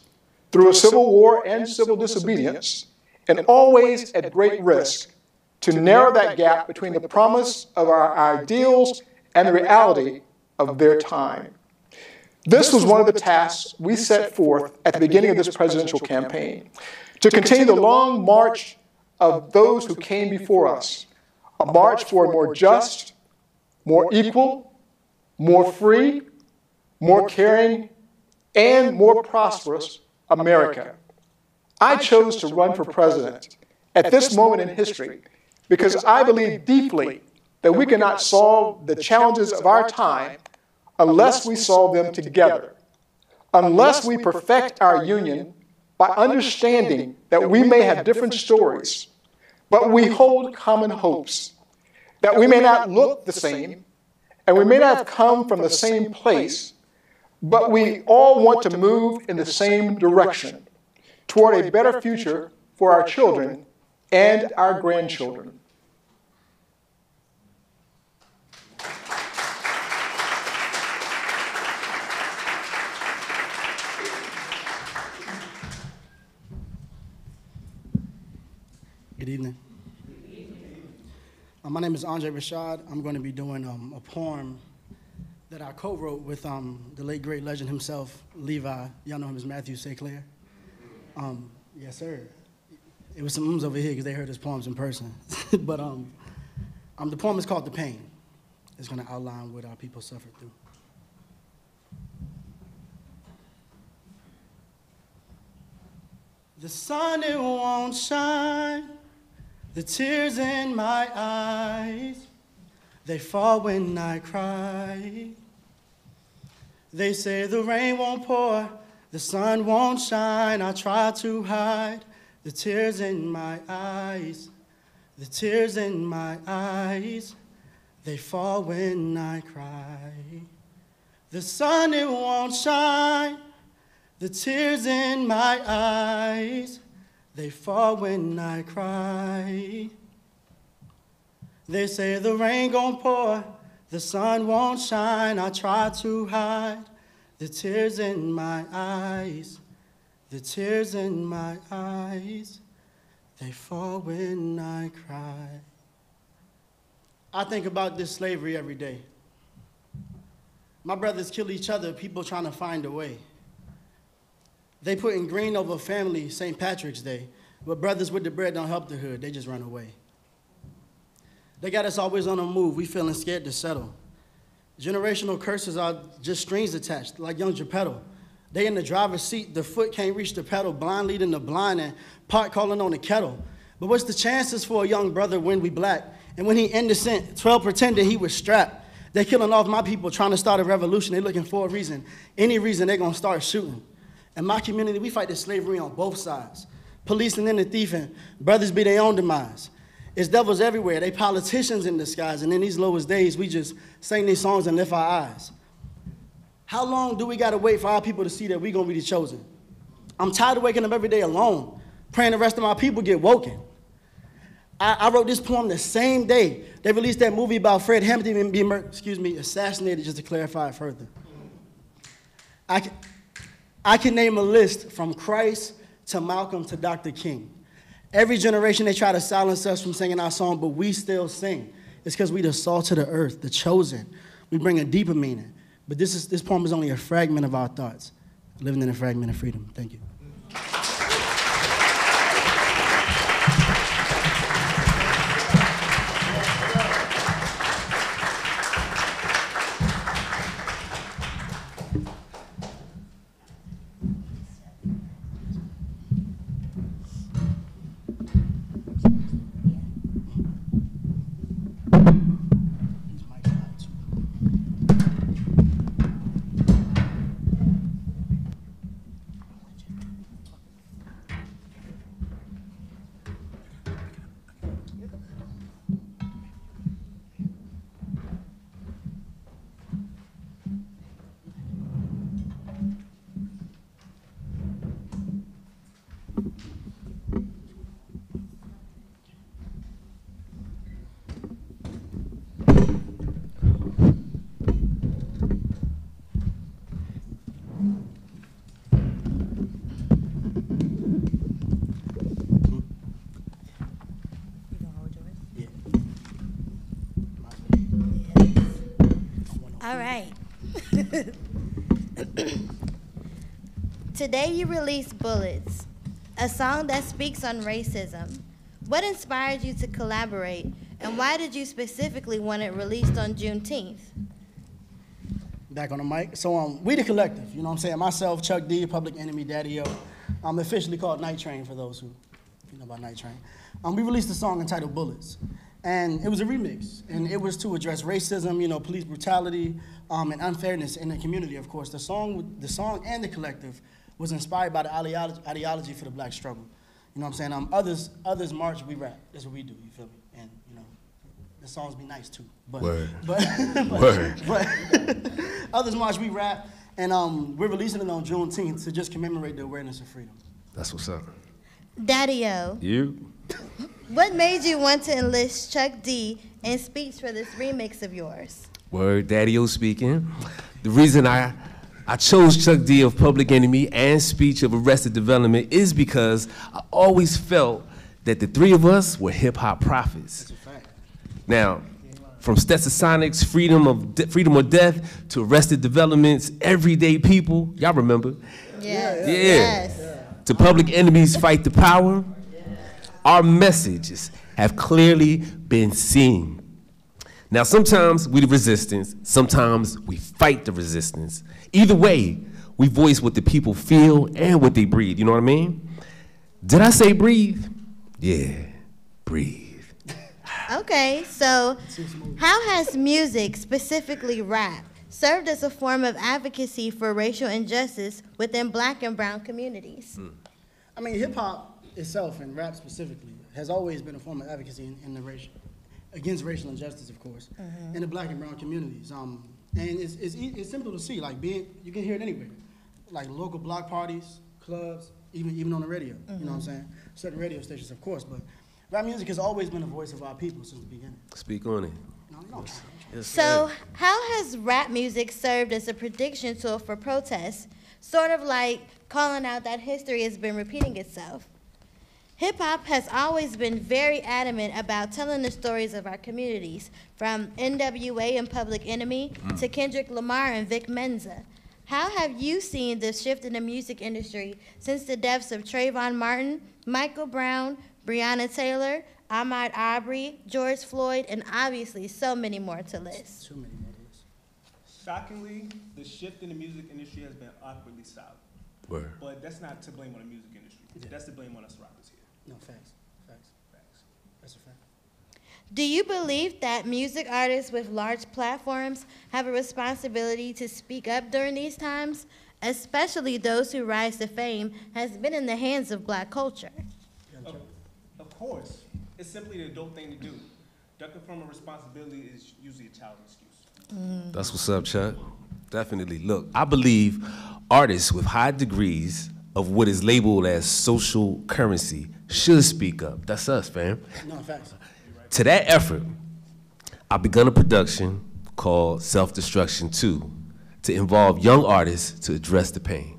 through a civil war and civil disobedience, and always at great risk to narrow that gap between the promise of our ideals and the reality of their time. This was one of the tasks we set forth at the beginning of this presidential campaign to continue the long march of those who came before us, a march for a more just, more equal, more free, more caring, and more prosperous America. I chose to run for president at this moment in history because I believe deeply that we cannot solve the challenges of our time unless we solve them together, unless we perfect our union by understanding that we may have different stories, but we hold common hopes, that we may not look the same, and we may not come from the same place, but we all want to move in the same direction toward a better future for our children and our grandchildren. Good evening. Uh, my name is Andre Rashad. I'm going to be doing um, a poem that I co-wrote with um, the late great legend himself, Levi. Y'all know him as Matthew St. Clair. Um, yes, sir. It was some ums over here because they heard his poems in person. but um, um, the poem is called The Pain. It's going to outline what our people suffered through. The sun, it won't shine the tears in my eyes, they fall when I cry. They say the rain won't pour, the sun won't shine. I try to hide The tears in my eyes, the tears in my eyes, they fall when I cry. The sun, it won't shine. The tears in my eyes, they fall when I cry. They say the rain gon' pour, the sun won't shine. I try to hide the tears in my eyes, the tears in my eyes, they fall when I cry. I think about this slavery every day. My brothers kill each other, people trying to find a way. They put in green over family St. Patrick's Day, but brothers with the bread don't help the hood, they just run away. They got us always on the move, we feeling scared to settle. Generational curses are just strings attached, like young Geppetto. They in the driver's seat, the foot can't reach the pedal, blind leading the blind, and pot calling on the kettle. But what's the chances for a young brother when we black? And when he innocent, 12 pretended he was strapped. They killing off my people, trying to start a revolution. They looking for a reason. Any reason, they gonna start shooting. In my community, we fight the slavery on both sides. Policing and the thieving, brothers be their own demise. It's devils everywhere. They politicians in disguise. And in these lowest days, we just sing these songs and lift our eyes. How long do we gotta wait for our people to see that we gonna be the chosen? I'm tired of waking up every day alone, praying the rest of my people get woken. I, I wrote this poem the same day they released that movie about Fred Hampton being, excuse me, assassinated, just to clarify further. I can, I can name a list from Christ to Malcolm to Dr. King. Every generation they try to silence us from singing our song, but we still sing. It's because we the salt of the earth, the chosen. We bring a deeper meaning. But this, is, this poem is only a fragment of our thoughts, living in a fragment of freedom. Thank you. Today you released Bullets, a song that speaks on racism. What inspired you to collaborate, and why did you specifically want it released on Juneteenth? Back on the mic. So um, we the collective, you know what I'm saying? Myself, Chuck D, Public Enemy, Daddy O. I'm officially called Night Train for those who you know about Night Train. Um, we released a song entitled Bullets. And it was a remix, and it was to address racism, you know, police brutality, um, and unfairness in the community. Of course, the song, the song, and the collective was inspired by the ideology, ideology for the Black struggle. You know what I'm saying? Um, others, others march, we rap. That's what we do. You feel me? And you know, the songs be nice too. But, Word. But, but, Word. but others march, we rap, and um, we're releasing it on Juneteenth to just commemorate the awareness of freedom. That's what's up. Daddy-O, You? What made you want to enlist Chuck D in speech for this remix of yours? Word, Daddy O speaking. The reason I I chose Chuck D of Public Enemy and Speech of Arrested Development is because I always felt that the three of us were hip hop prophets. Now, from Stetsasonic's, Freedom of De- Freedom or Death to Arrested Development's, Everyday People, y'all remember? Yes. Yeah. Yes. To Public Enemy's Fight the Power, our messages have clearly been seen. Now, sometimes we the resistance, sometimes we fight the resistance. Either way, we voice what the people feel and what they breathe. You know what I mean? Did I say breathe? Yeah, breathe. Okay, so how has music, specifically rap, served as a form of advocacy for racial injustice within black and brown communities? Hmm. I mean, hip hop itself and rap specifically has always been a form of advocacy in, in the racial, against racial injustice, of course, Mhm. in the black and brown communities. Um, and it's, it's, e- it's simple to see, like being, you can hear it anywhere, like local block parties, clubs, even, even on the radio, you know what I'm Mhm. saying? Certain radio stations, of course, but rap music has always been a voice of our people since the beginning. Speak on it. No, no. Yes, So, how has rap music served as a prediction tool for protests? Sort of like calling out that history has been repeating itself. Hip hop has always been very adamant about telling the stories of our communities, from NWA and Public Enemy Mm. to Kendrick Lamar and Vic Mensa. How have you seen this shift in the music industry since the deaths of Trayvon Martin, Michael Brown, Breonna Taylor, Ahmaud Arbery, George Floyd, and obviously so many more to list? Too many more to list. Shockingly, the shift in the music industry has been awkwardly silent. Word. But that's not to blame on the music industry. That's to blame on us rappers here. No, facts, facts, facts. That's a fact. Do you believe that music artists with large platforms have a responsibility to speak up during these times, especially those who rise to fame has been in the hands of black culture? Of, of course, it's simply the dope thing to do. Ducking from a responsibility is usually a child's excuse. Mm. That's what's up, Chuck. Definitely. Look, I believe artists with high degrees of what is labeled as social currency should speak up. That's us, fam. No, facts. To that effort, I've begun a production called Self Destruction 2 to involve young artists to address the pain.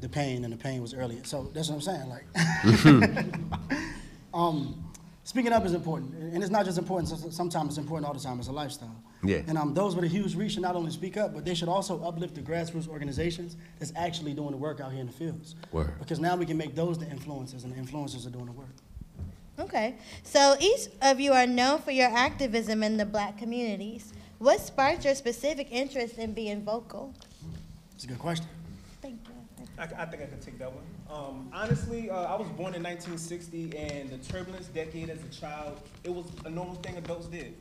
The pain and the pain was earlier. So that's what I'm saying. Like, um, speaking up is important, and it's not just important. Sometimes it's important all the time. It's a lifestyle. Yeah. And um, those with a huge reach should not only speak up, but they should also uplift the grassroots organizations that's actually doing the work out here in the fields. Word. Because now we can make those the influencers, and the influencers are doing the work. Okay, so each of you are known for your activism in the black communities. What sparked your specific interest in being vocal? It's a good question. Thank you. I, I think I can take that one. Um, honestly, uh, I was born in 1960, and the turbulence decade as a child, it was a normal thing adults did.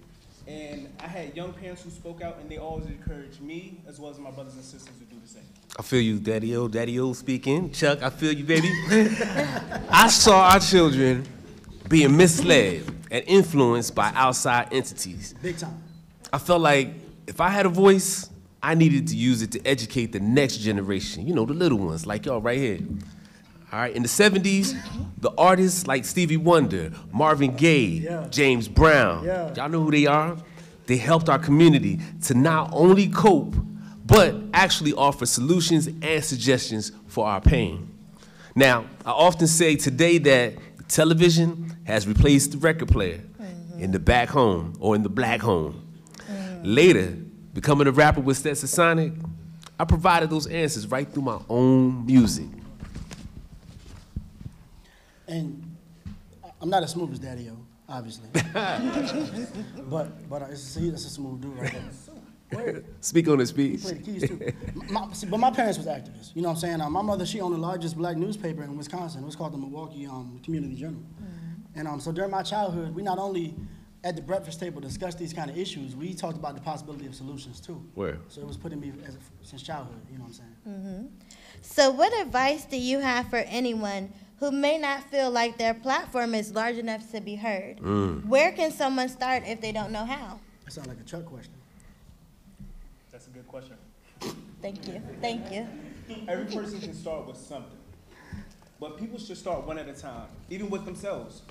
And I had young parents who spoke out, and they always encouraged me, as well as my brothers and sisters, to do the same. I feel you, Daddy O, Daddy O speaking. Chuck, I feel you, baby. I saw our children being misled and influenced by outside entities. Big time. I felt like if I had a voice, I needed to use it to educate the next generation, you know, the little ones like y'all right here. All right, in the 70s, the artists like Stevie Wonder, Marvin Gaye, Yeah. James Brown, Yeah. y'all know who they are? They helped our community to not only cope, but actually offer solutions and suggestions for our pain. Now, I often say today that television has replaced the record player mm-hmm. in the back home or in the black home. Mm. Later, becoming a rapper with Stetsasonic, I provided those answers right through my own music. And I- I'm not as smooth as Daddy O, obviously. but but uh, it's, he, that's a smooth dude right there. Speak on this, He speech. played the keys too. My, see, but my parents was activists. You know what I'm saying? Uh, my mother, she owned the largest black newspaper in Wisconsin. It was called the Milwaukee um, Community Journal. And um, so during my childhood, we not only at the breakfast table discussed these kind of issues, we talked about the possibility of solutions too. Where? So it was putting me as a, since childhood. You know what I'm saying? Mm -hmm. So, what advice do you have for anyone who may not feel like their platform is large enough to be heard? Mm. Where can someone start if they don't know how? That sounds like a Chuck question. That's a good question. Thank you. Thank you. Every person can start with something. But people should start one at a time, even with themselves.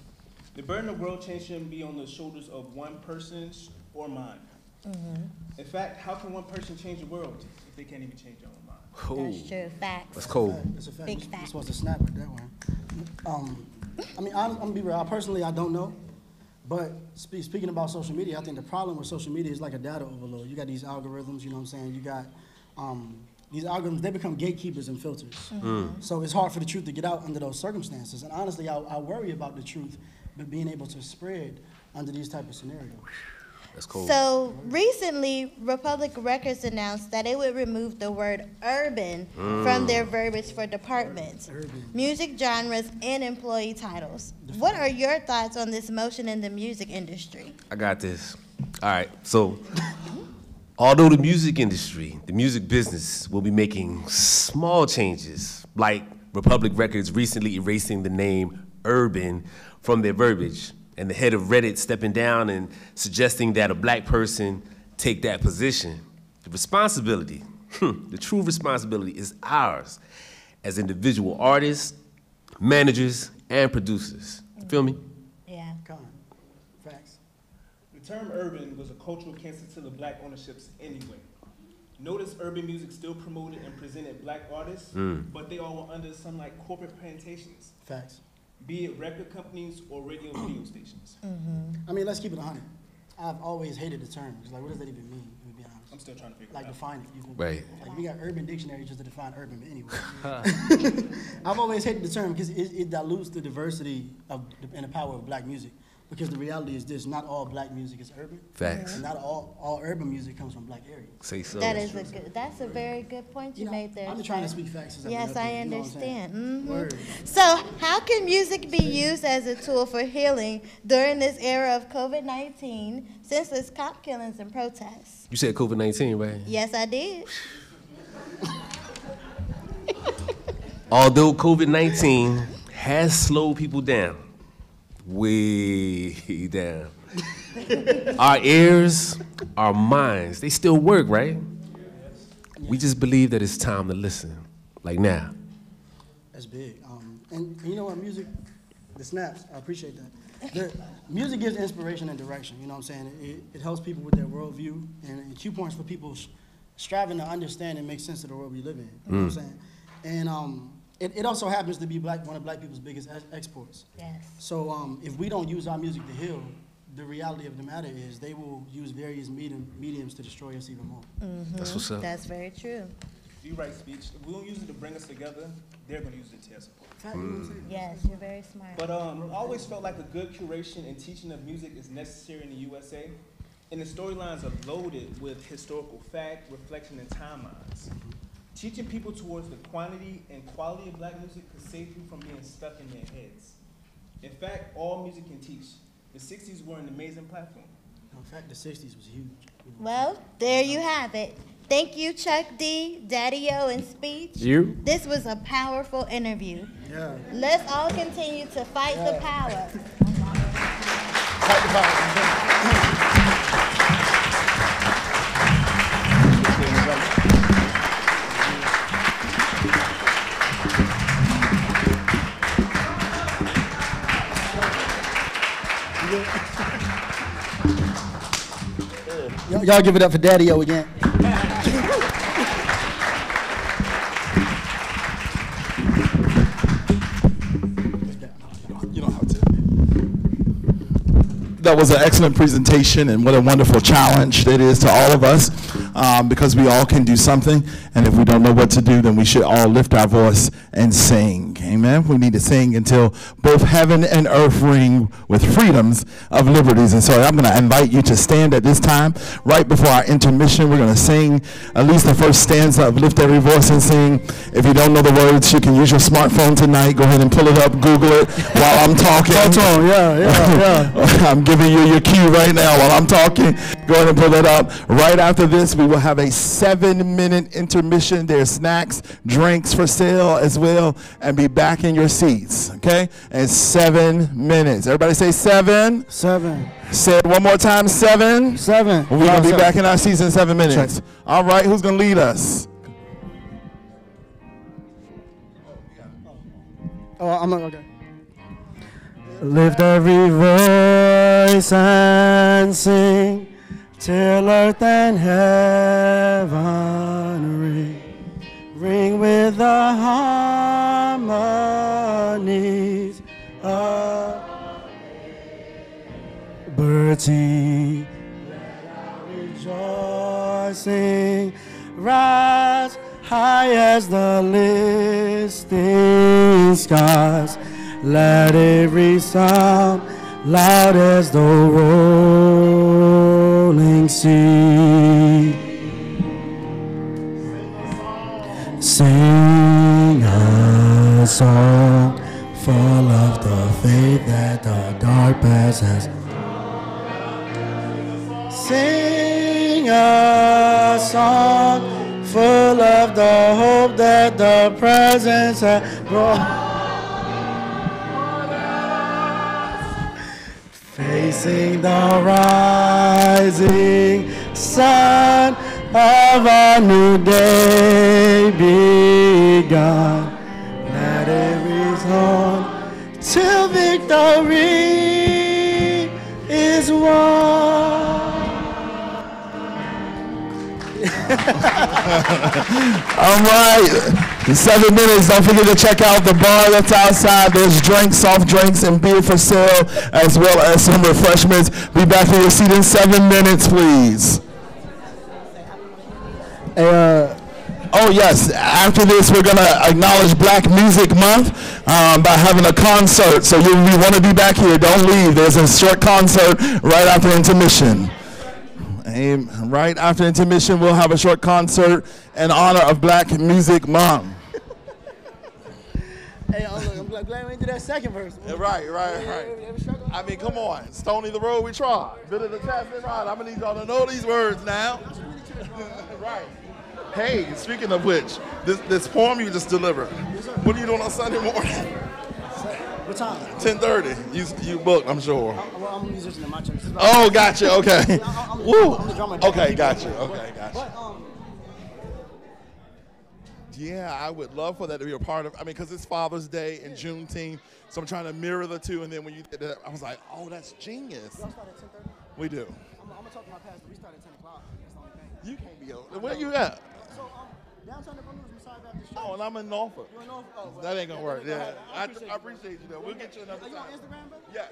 The burden of world change shouldn't be on the shoulders of one person's or mine. In fact, how can one person change the world if they can't even change their own mind? That's true. Facts. That's cold. It's a fact. Big We're fact. supposed to snap it that way. Um, I mean, I'm, I'm gonna be real. I personally, I don't know. But spe- speaking about social media, I think the problem with social media is like a data overload. You got these algorithms, you know what I'm saying? You got um, these algorithms, they become gatekeepers and filters. Mm. So it's hard for the truth to get out under those circumstances. And honestly, I, I worry about the truth but being able to spread under these type of scenarios. That's cold. So recently, Republic Records announced that it would remove the word urban Mm. from their verbiage for departments, music genres, and employee titles. What are your thoughts on this motion in the music industry? I got this. All right. So, although the music industry, the music business will be making small changes, like Republic Records recently erasing the name urban from their verbiage, and the head of Reddit stepping down and suggesting that a black person take that position. The responsibility, the true responsibility, is ours as individual artists, managers, and producers. You feel me? Yeah. Come on. Facts. The term urban was a cultural cancer to the black ownerships anyway. Notice urban music still promoted and presented black artists, Mm. but they all were under some like corporate plantations, Facts. Be it record companies or radio and video stations. Mm-hmm. I mean, let's keep it 100. I've always hated the term. It's like, what does that even mean? To be honest. I'm still trying to figure like, it out. define it. You can, Right. Like, we got Urban Dictionary just to define urban, but anyway. I've always hated the term because it, it dilutes the diversity of the, and the power of black music. Because the reality is this: not all black music is urban. Facts. And not all all urban music comes from black areas. Say so. That is a good. That's a very good point you, made there. I'm just trying to speak facts as I Yes, get I here, you know what I'm saying? understand. Mhm. So, how can music be used as a tool for healing during this era of COVID nineteen, senseless cop killings and protests? You said COVID 19, right? Yes, I did. Although COVID 19 has slowed people down, way down, our ears, our minds, they still work, right? Yes. We just believe that it's time to listen, like now. That's big. Um, and, you know what, music, the snaps, I appreciate that. The, music gives inspiration and direction, you know what I'm saying? It, it helps people with their worldview and, cue points for people striving to understand and make sense of the world we live in, you know what I'm Mm. saying? And um, it, it also happens to be black, one of black people's biggest ex- exports. Yes. So um, if we don't use our music to heal, the reality of the matter is they will use various medium, mediums to destroy us even more. That's what's up. That's very true. If you write speech, if we don't use it to bring us together, they're going to use it to tear us apart. Yes, you're very smart. But um, I always felt like a good curation and teaching of music is necessary in the USA. And the storylines are loaded with historical fact, reflection, and timelines. Teaching people towards the quantity and quality of black music could save you from being stuck in their heads. In fact, all music can teach. The 60s were an amazing platform. In fact, the 60s was huge. Well, there you have it. Thank you, Chuck D, Daddy O, and Speech. You. This was a powerful interview. Yeah. Let's all continue to fight the power. Y'all y'all give it up for Daddy O again. That was an excellent presentation, and what a wonderful challenge it is to all of us, um, because we all can do something. And if we don't know what to do, then we should all lift our voice and sing. Amen. We need to sing until both heaven and earth ring with freedoms of liberties. And so I'm going to invite you to stand at this time. Right before our intermission, we're going to sing at least the first stanza of Lift Every Voice and Sing. If you don't know the words, you can use your smartphone tonight. Go ahead and pull it up, Google it while I'm talking. yeah, yeah, yeah. I'm giving you your cue right now while I'm talking. Go ahead and pull it up. Right after this, we will have a seven minute intermission. There's snacks, drinks for sale as well, and be back in your seats. Okay? And seven minutes. Everybody say seven. Seven. Say it one more time. Seven. Seven. We're going to be back in our seats in seven minutes. All right. Who's going to lead us? Oh, I'm not, okay. Lift every voice and sing till earth and heaven ring, ring with the harmonies of birds sing, rejoicing, rise high as the listing skies. Let every sound loud as the rolling sea. Sing a song full of the faith that the dark past has. Sing a song full of the hope that the presence has brought. Facing the rising sun of a new day begun. Let it resound till victory is won. All right. Seven minutes, don't forget to check out the bar that's outside. There's drinks, soft drinks, and beer for sale, as well as some refreshments. Be back in your seat in seven minutes, please. uh, oh, yes. After this, we're going to acknowledge Black Music Month um, by having a concert. So you, you want to be back here, don't leave. There's a short concert right after intermission. Aim. Right after intermission, we'll have a short concert in honor of Black Music Mom. Hey, oh, look, I'm glad, glad we do that second verse. Right, right, right. I mean, come on. Stony the road we trod. Bit of the chassis rod. I'm gonna need y'all to know these words now. right. Hey, speaking of which, this this poem you just delivered. What are you doing on Sunday morning? What time? 10:30. You you booked, I'm sure. Well, I'm a musician in my church. Oh, gotcha. Okay. Yeah, I'm- Woo. I'm the drummer. Okay, gotcha. Okay, gotcha. But, um, Yeah, I would love for that to be a part of. I mean, because it's Father's Day and Juneteenth, so I'm trying to mirror the two. And then when you did that, I was like, oh, that's genius. y'all start at 10:30? We do. I'm, I'm gonna talk to my pastor. We start at 10 o'clock. That's the only thing. You can't be over. Where you at? So, um, downtown Newport News, Messiah Baptist Church. Oh, and I'm in Norfolk. You in Norfolk? Oh, well, That ain't gonna work. Yeah, I. I appreciate you though. We'll get you another Are you on. Instagram, brother? Yes.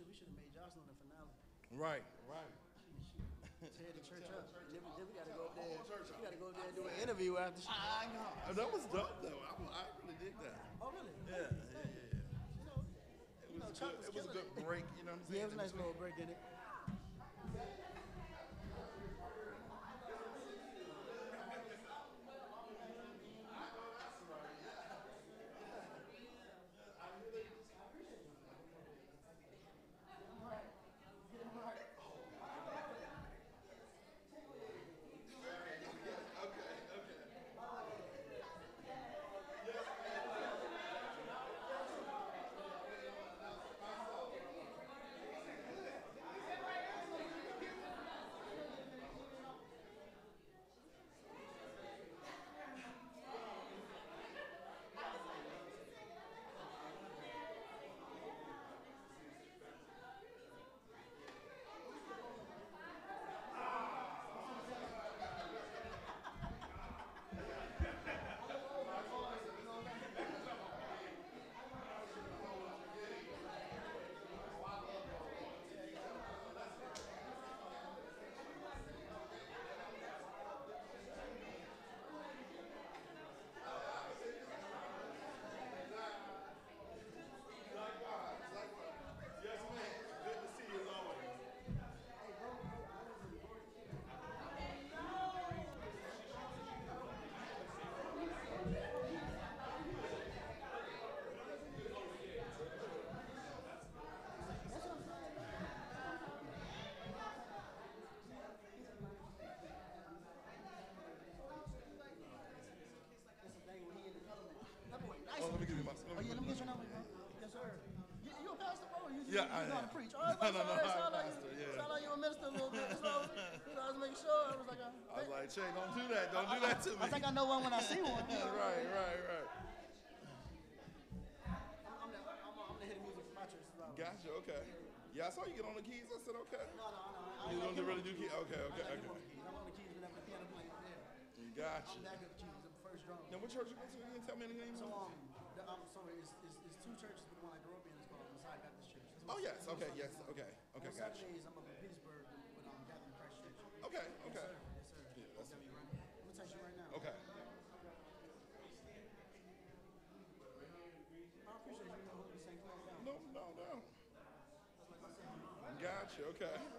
We should we should have made Jocelyn the finale. Right, right. Tear the church up. And then we, then we gotta go up there. We gotta go up there and do an interview after. She, I know. Oh, that was dope though. I, I really dig that. Oh really? Yeah, yeah, yeah, yeah. It was, a good, it was a good break, you know what I'm saying? Yeah, it was a nice little break in it. Yeah, you I know how to preach. Right, No, no, no, I'm sound like you, yeah. sound like you a minister a little bit. So, you know, I was making sure. I was like, uh, I was like, Che, don't do that. Don't do that to me. I think I know one when I see one. right, right, right. I'm the, I'm, I'm the head of music for my church. So Gotcha. Okay. Yeah, I saw you get on the keys. I said, okay. No, no, no. I You don't like really do keys. Okay, I okay, like him on okay. I'm on the keys whenever the piano playing. Yeah. Gotcha. I'm that good at keys. I'm the first drum. Now, what church you go to again? Tell me the name. So, um, the, um, so it's, it's, it's two churches, but the one I grew up in is called Messiah Baptist Church. That's Oh yes. Okay. it's Yes. Okay. Okay. On Gotcha. Saturdays, I'm up in Pittsburgh with um, Gathering Christ Church. Okay, Yes, okay. sir. Yes, sir. Yeah, that's- I'm gonna text you right now. Okay. I appreciate you. Holding St. Clair down. No, no, no. That's like I said. Gotcha. Okay. Okay.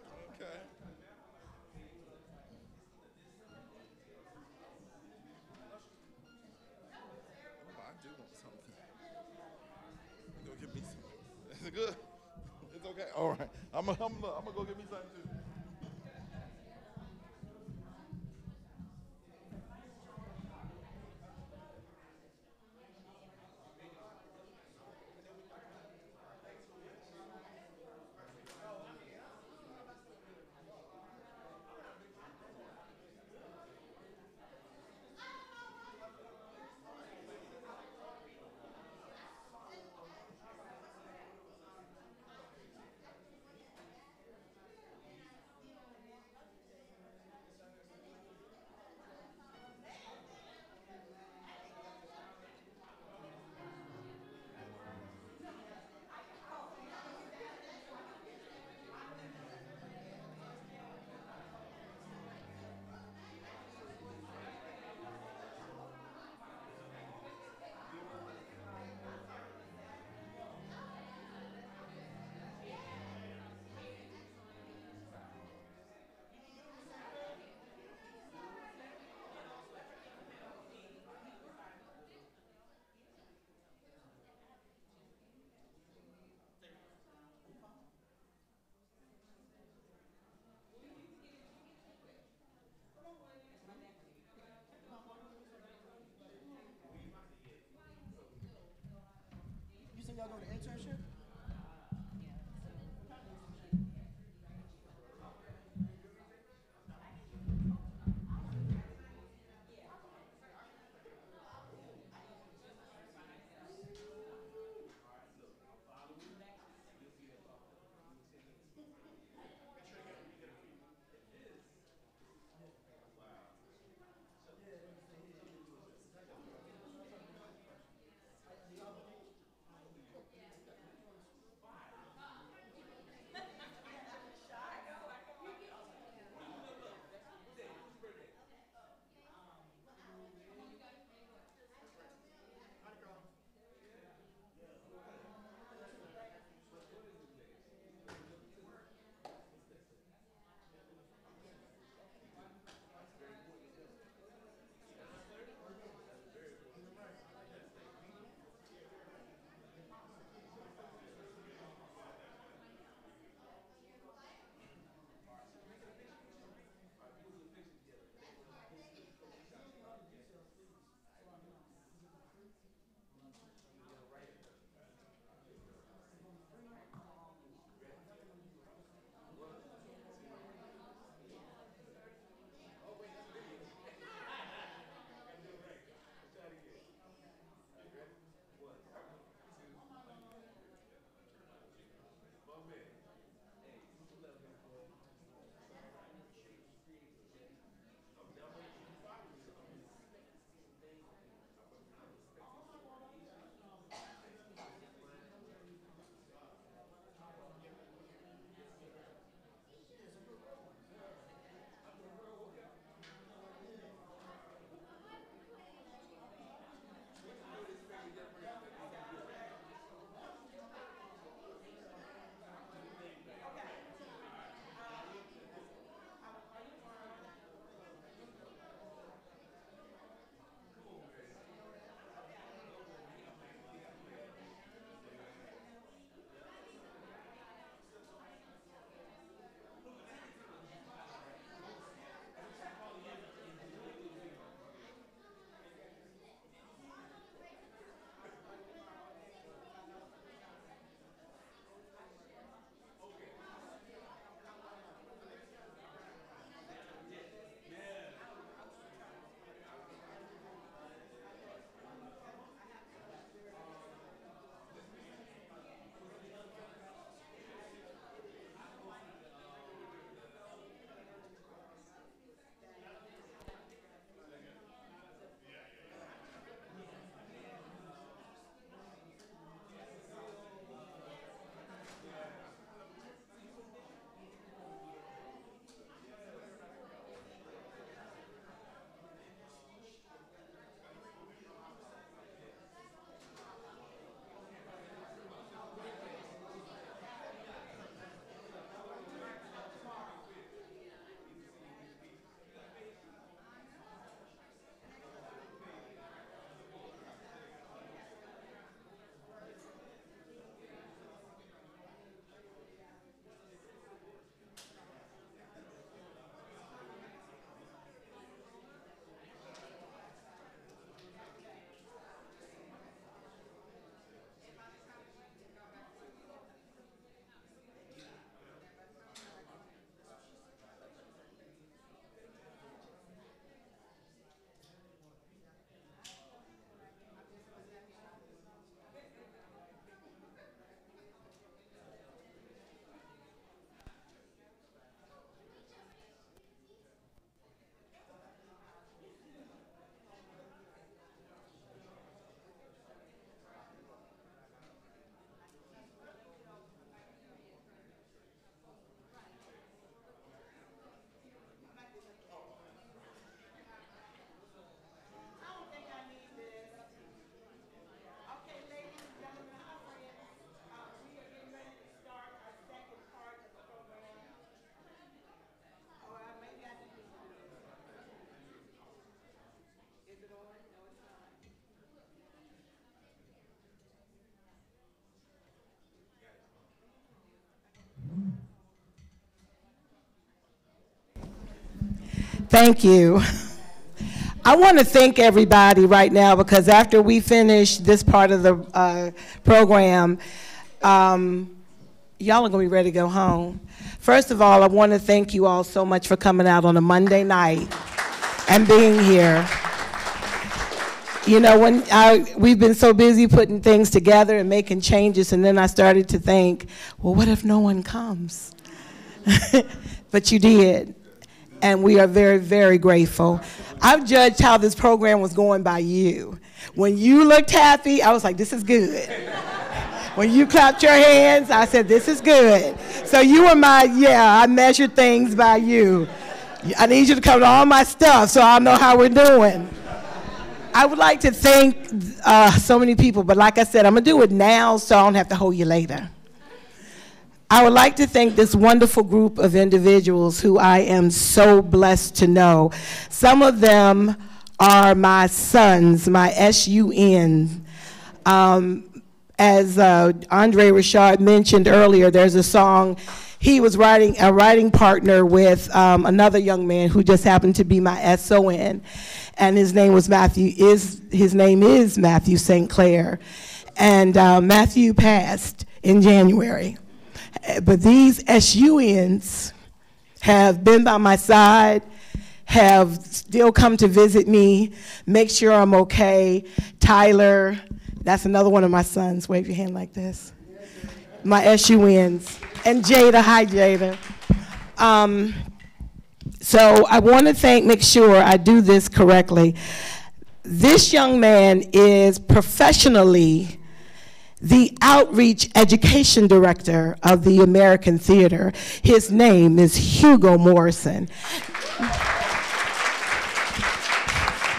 All right. I'm I'm gonna go get me something too. Thank you. I want to thank everybody right now because after we finish this part of the uh, program, um, y'all are going to be ready to go home. First of all, I want to thank you all so much for coming out on a Monday night and being here. You know, when I, we've been so busy putting things together and making changes, and then I started to think, well, what if no one comes? but you did, and we are very, very grateful. I've judged how this program was going by you. When you looked happy, I was like, this is good. When you clapped your hands, I said, this is good. So you were my, yeah, I measured things by you. I need you to come to all my stuff so I'll know how we're doing. I would like to thank uh, so many people, but like I said, I'm gonna do it now so I don't have to hold you later. I would like to thank this wonderful group of individuals who I am so blessed to know. Some of them are my sons, my S-U-N. Um, as uh, Andre Richard mentioned earlier, there's a song he was writing a writing partner with um, another young man who just happened to be my S-O-N and his name was Matthew, is, his name is Matthew St. Clair. And uh, Matthew passed in January. But these SUNs have been by my side, have still come to visit me, make sure I'm okay. Tyler, that's another one of my sons. Wave your hand like this. My SUNs. And Jada, hi Jada. Um, so I want to thank, make sure I do this correctly. This young man is professionally the outreach education director of the American Theater. His name is Hugo Morrison.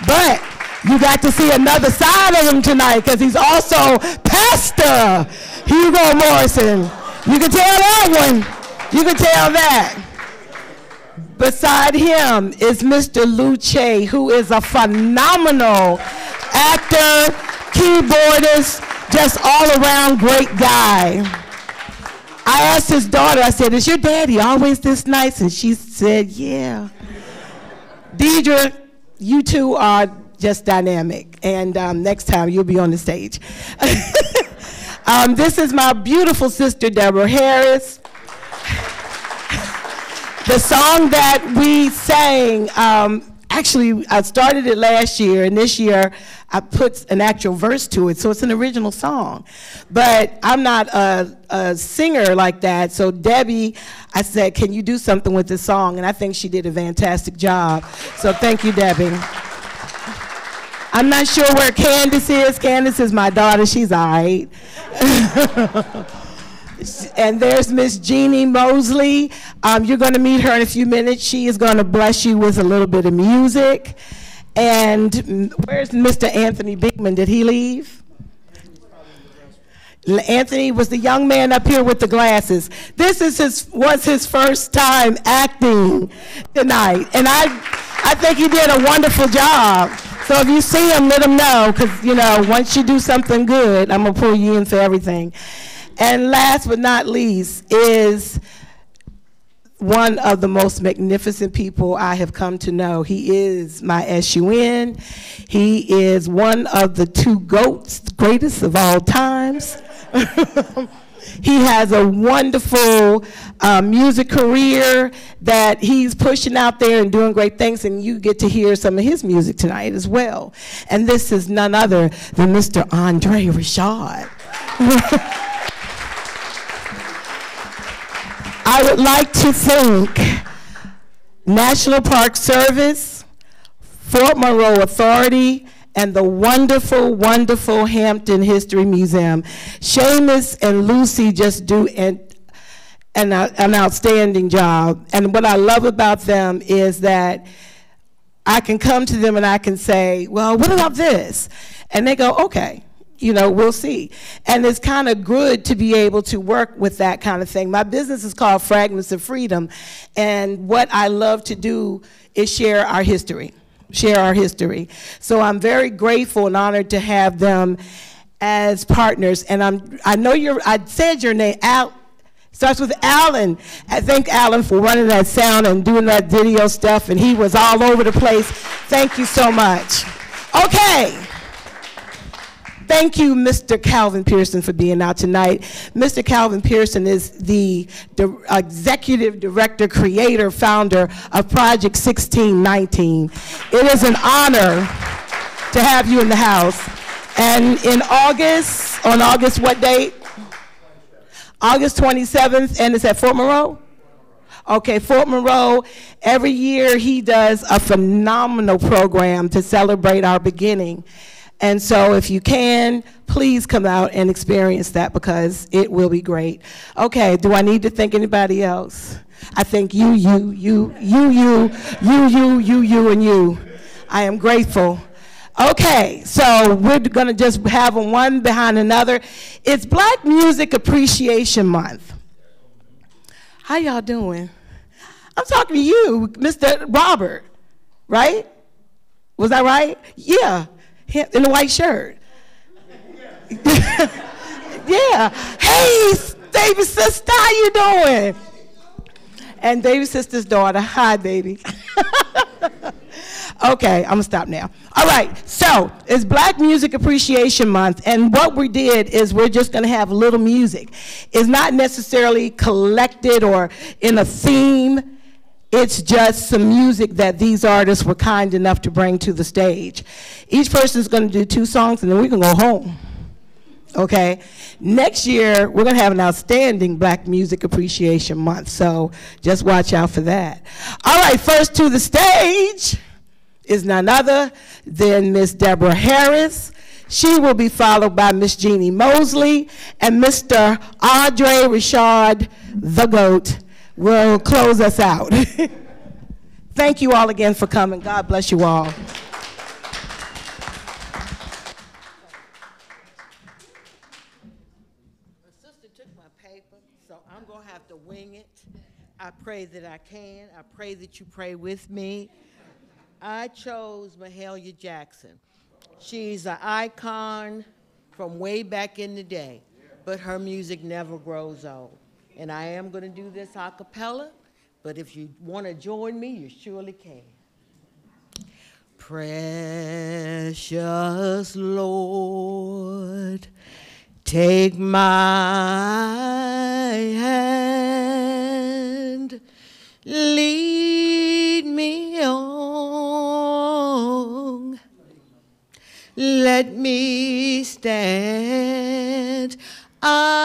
But you got to see another side of him tonight because he's also Pastor Hugo Morrison. You can tell that one. You can tell that. Beside him is Mr. Luce, who is a phenomenal actor, keyboardist, just all around great guy. I asked his daughter, I said, is your daddy always this nice? And she said, yeah. Deidre, you two are just dynamic. And um, next time you'll be on the stage. um, this is my beautiful sister, Deborah Harris. The song that we sang, um, actually, I started it last year, and this year I put an actual verse to it, so it's an original song. But I'm not a, a singer like that, so Debbie, I said, can you do something with this song? And I think she did a fantastic job. So thank you, Debbie. I'm not sure where Candace is. Candace is my daughter. She's all right. and there's Miss Jeannie Mosley. Um, you're going to meet her in a few minutes. She is going to bless you with a little bit of music. And where's Mr. Anthony Bigman? Did he leave? Anthony was the young man up here with the glasses. This is his was his first time acting tonight, and I I think he did a wonderful job. So if you see him, let him know, because you know once you do something good, I'm gonna pull you in for everything. And last but not least is one of the most magnificent people I have come to know. He is my SUN. He is one of the two GOATs, greatest of all times. he has a wonderful uh, music career that he's pushing out there and doing great things, and you get to hear some of his music tonight as well. And this is none other than Mr. Andre Richard. I would like to thank National Park Service, Fort Monroe Authority, and the wonderful, wonderful Hampton History Museum. Seamus and Lucy just do an, an, an outstanding job. And what I love about them is that I can come to them and I can say, well, what about this? And they go, okay you know, we'll see. And it's kind of good to be able to work with that kind of thing. My business is called Fragments of Freedom, and what I love to do is share our history, share our history. So I'm very grateful and honored to have them as partners. And I'm, I know you're, I said your name, Al, Starts with Alan. I thank Alan for running that sound and doing that video stuff, and he was all over the place. Thank you so much. Okay. Thank you, Mr. Calvin Pearson, for being out tonight. Mr. Calvin Pearson is the di- executive director, creator, founder of Project 1619. It is an honor to have you in the house. And in August, on August what date? August 27th, and it's at Fort Monroe? Okay, Fort Monroe, every year he does a phenomenal program to celebrate our beginning. And so if you can, please come out and experience that because it will be great. Okay, do I need to thank anybody else? I thank you, you, you, you, you, you, you, you, you, and you. I am grateful. Okay, so we're gonna just have one behind another. It's Black Music Appreciation Month. How y'all doing? I'm talking to you, Mr. Robert, right? Was that right? Yeah, in the white shirt. yeah. Hey, baby sister, how you doing? And baby sister's daughter. Hi, baby. Okay, I'm gonna stop now. All right, so it's Black Music Appreciation Month, and what we did is we're just gonna have a little music. It's not necessarily collected or in a theme. It's just some music that these artists were kind enough to bring to the stage. Each person is gonna do two songs, and then we can go home. Okay? Next year, we're gonna have an outstanding Black Music Appreciation Month, so just watch out for that. All right, first to the stage is none other than Miss Deborah Harris. She will be followed by Miss Jeannie Mosley and Mr. Andre Richard, the GOAT, will close us out. Thank you all again for coming. God bless you all. sister took my paper, so I'm gonna have to wing it. I pray that I can. I pray that you pray with me. I chose Mahalia Jackson. She's an icon from way back in the day, but her music never grows old. And I am gonna do this a cappella, but if you wanna join me, you surely can. Precious Lord, take my hand, lead me on, let me stand. I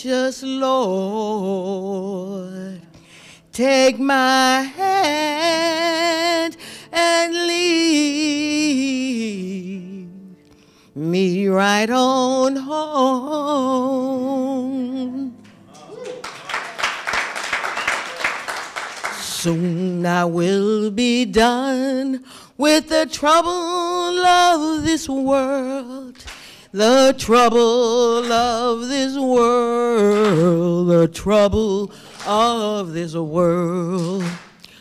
precious Lord. Take my hand and lead me right on home. Soon I will be done with the trouble of this world. The trouble of this world, the trouble of this world.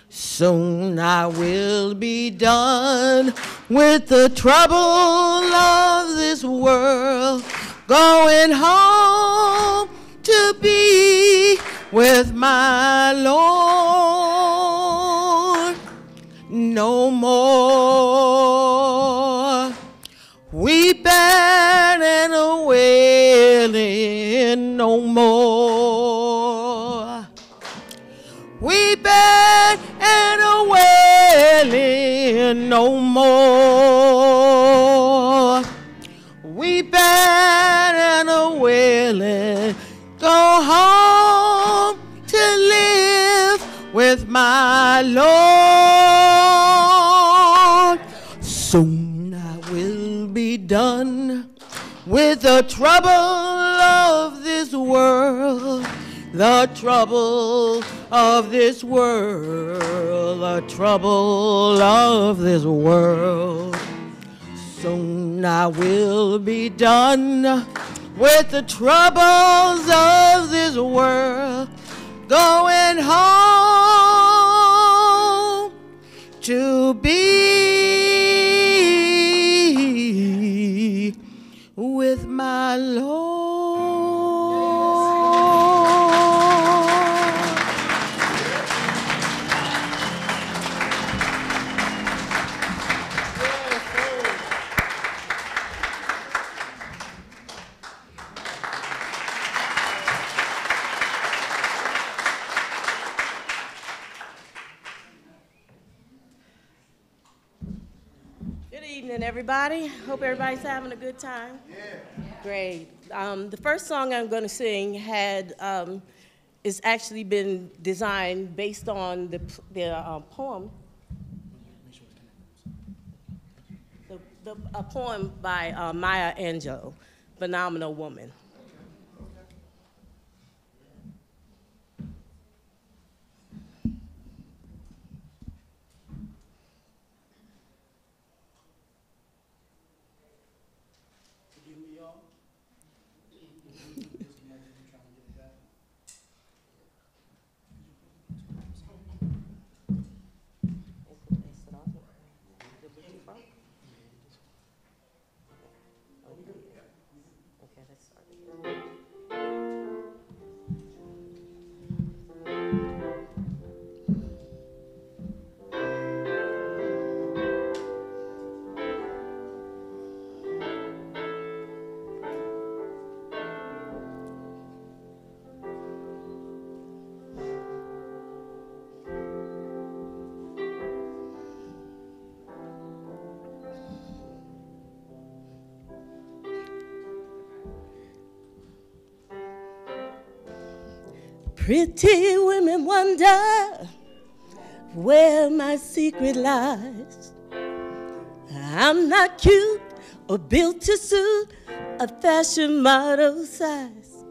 Soon I will be done with the trouble of this world. Going home to be with my Lord. No more wailing, no more weeping and a wailing, no more weeping and a wailing. Go home to live with my Lord. Soon I will be done with the trouble world, the trouble of this world, the trouble of this world. Soon I will be done with the troubles of this world, going home to be with my Lord. Everybody. Hope everybody's having a good time. Yeah. Great. Um, the first song I'm going to sing had um, is actually been designed based on the the uh, poem. The, the, a poem by uh, Maya Angelou, "Phenomenal Woman." Pretty women wonder where my secret lies. I'm not cute or built to suit a fashion model size.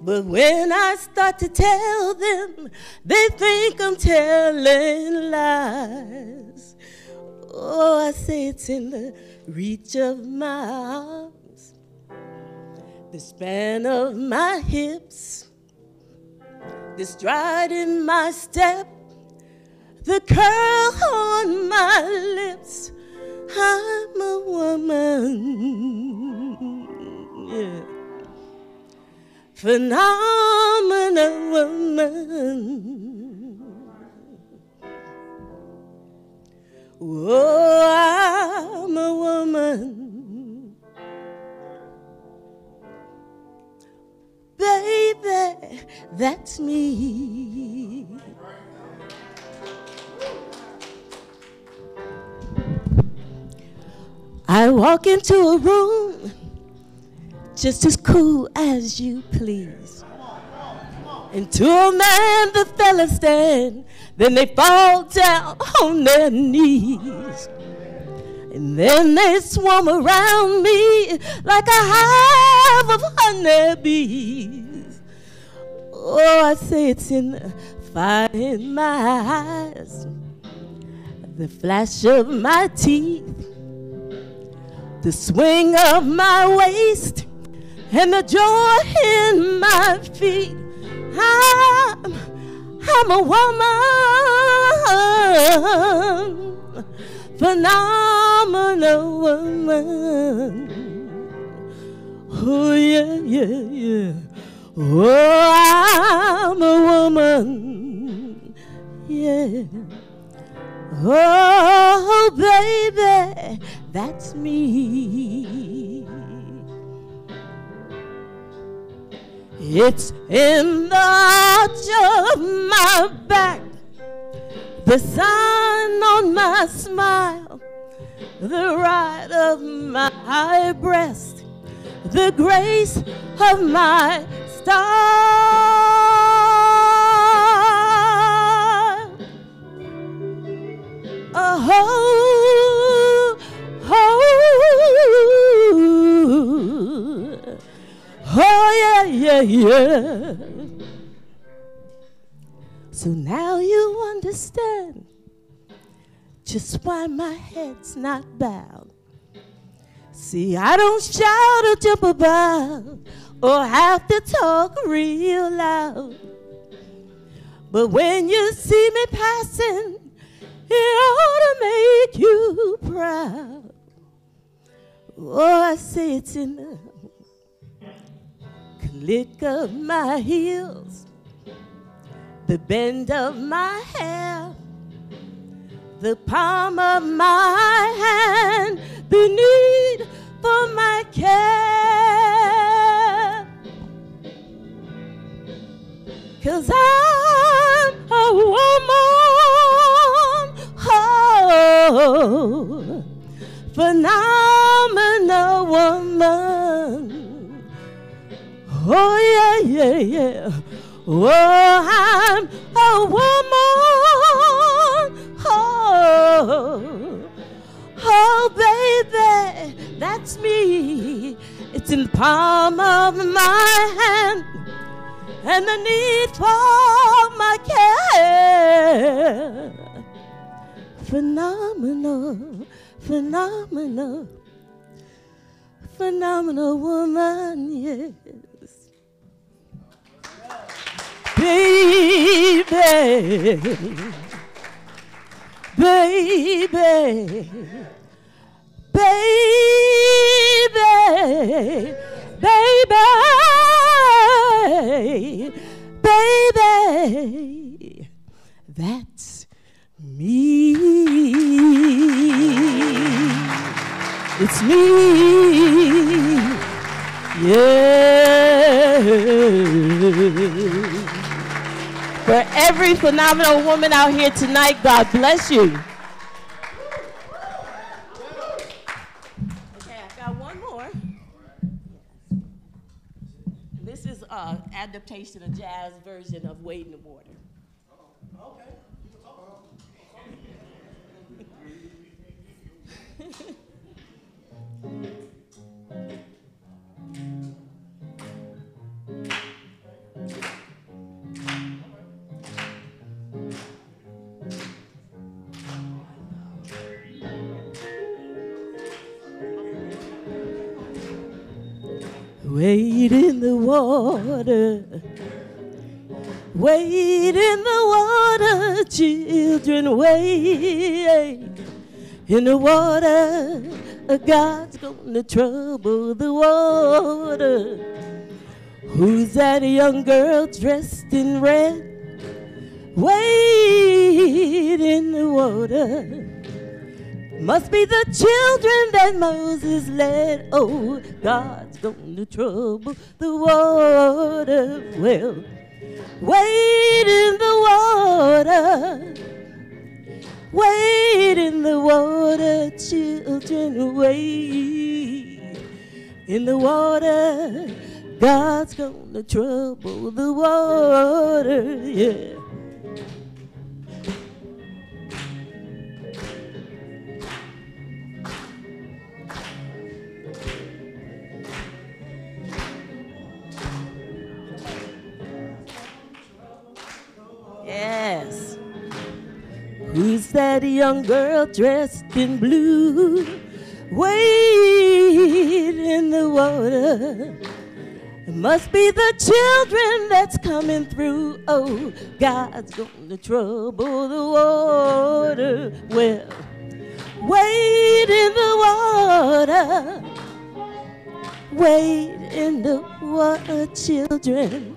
But when I start to tell them, they think I'm telling lies. Oh, I say it's in the reach of my arms, the span of my hips the stride in my step, the curl on my lips. I'm a woman, yeah. Phenomenal woman. Oh, I'm a woman. Baby, that's me. I walk into a room just as cool as you please. And to a man, the fellas stand, then they fall down on their knees. And then they swarm around me like a hive of honeybees. Oh, I say it's in the fire in my eyes, the flash of my teeth, the swing of my waist, and the joy in my feet. I'm, I'm a woman phenomenal woman. Oh, yeah, yeah, yeah. Oh, I'm a woman. Yeah. Oh, baby, that's me. It's in the arch of my back the sun on my smile, the right of my breast, the grace of my star. Oh, oh, oh, oh, yeah, yeah, yeah. So now you understand just why my head's not bowed. See, I don't shout or jump about or have to talk real loud. But when you see me passing, it ought to make you proud. Oh, I say it's in the click of my heels, the bend of my hair, the palm of my hand, the need for my care. Cause I'm a woman, oh, phenomenal woman. Oh, yeah, yeah, yeah. Oh, I'm a woman, oh, oh, baby, that's me. It's in the palm of my hand and the need for my care. Phenomenal, phenomenal, phenomenal woman, yes. Baby, baby, baby, baby, baby, that's me. It's me. Yeah. For every phenomenal woman out here tonight, God bless you. Okay, I got one more. This is an adaptation, a jazz version of Wade in the Water. Wade in the water. Wade in the water, children, wade in the water. A God's gonna trouble the water. Who's that young girl dressed in red? Wade in the water. Must be the children that Moses led. Oh, God's gonna trouble the water. Well, Wait in the water. Wait in the water, children, wade in the water. God's gonna trouble the water, yeah. Who's that young girl dressed in blue? Wade in the water. It must be the children that's coming through. Oh, God's gonna trouble the water. Well, wade in the water. Wade in the water, children.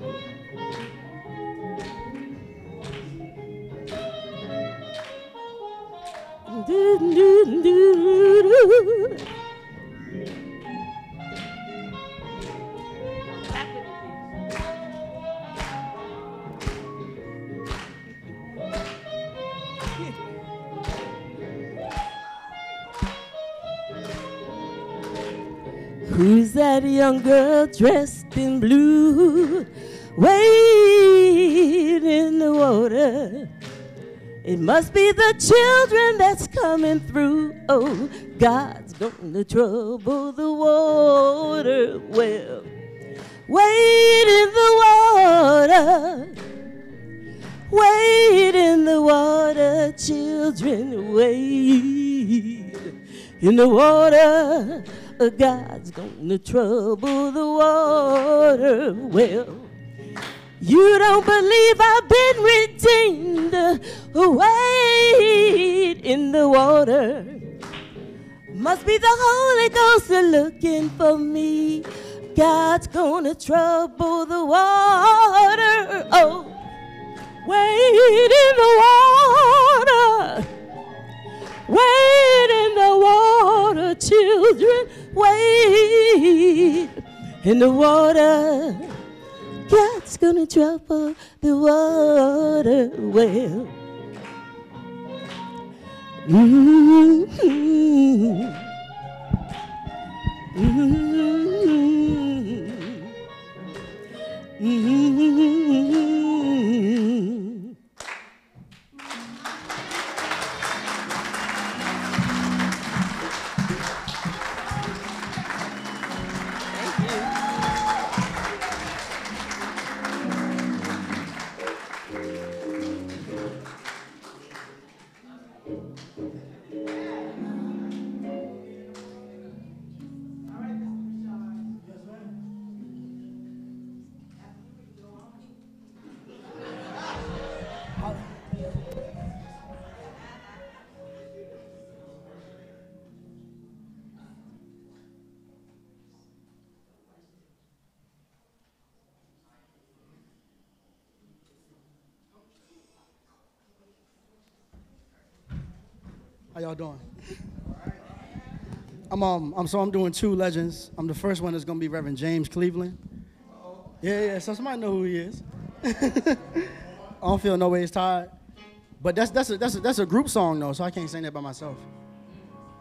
Dressed in blue? Wade in the water. It must be the children that's coming through. Oh, God's gonna trouble the water. Well, Wade in the water. Wade in the water, children, wade in the water. God's gonna trouble the water. Well, you don't believe I've been redeemed. Wade in the water. Must be the Holy Ghost looking for me. God's gonna trouble the water. Oh, wade in the water. Wade in the water, children. Wade in the water. God's gonna trouble the water well. Mm-hmm. Mm-hmm. Mm-hmm. How y'all doing? I'm um I'm so I'm doing two legends. I'm the first one that's gonna be Reverend James Cleveland. Yeah, yeah. So somebody know who he is. I don't feel no ways tired. But that's that's a that's a that's a group song though, so I can't sing that by myself.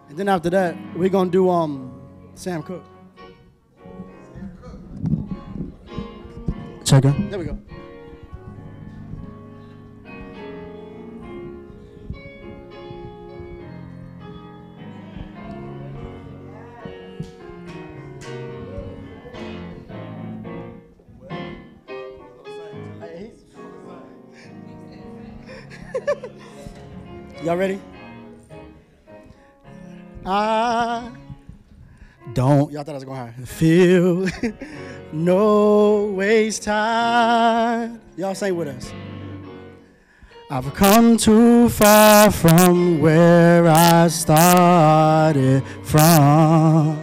And then after that, we're gonna do um Sam Cooke. Check it. There we go. Y'all ready? I don't. Y'all thought I was going high. Feel no waste time. Y'all sing with us. I've come too far from where I started from.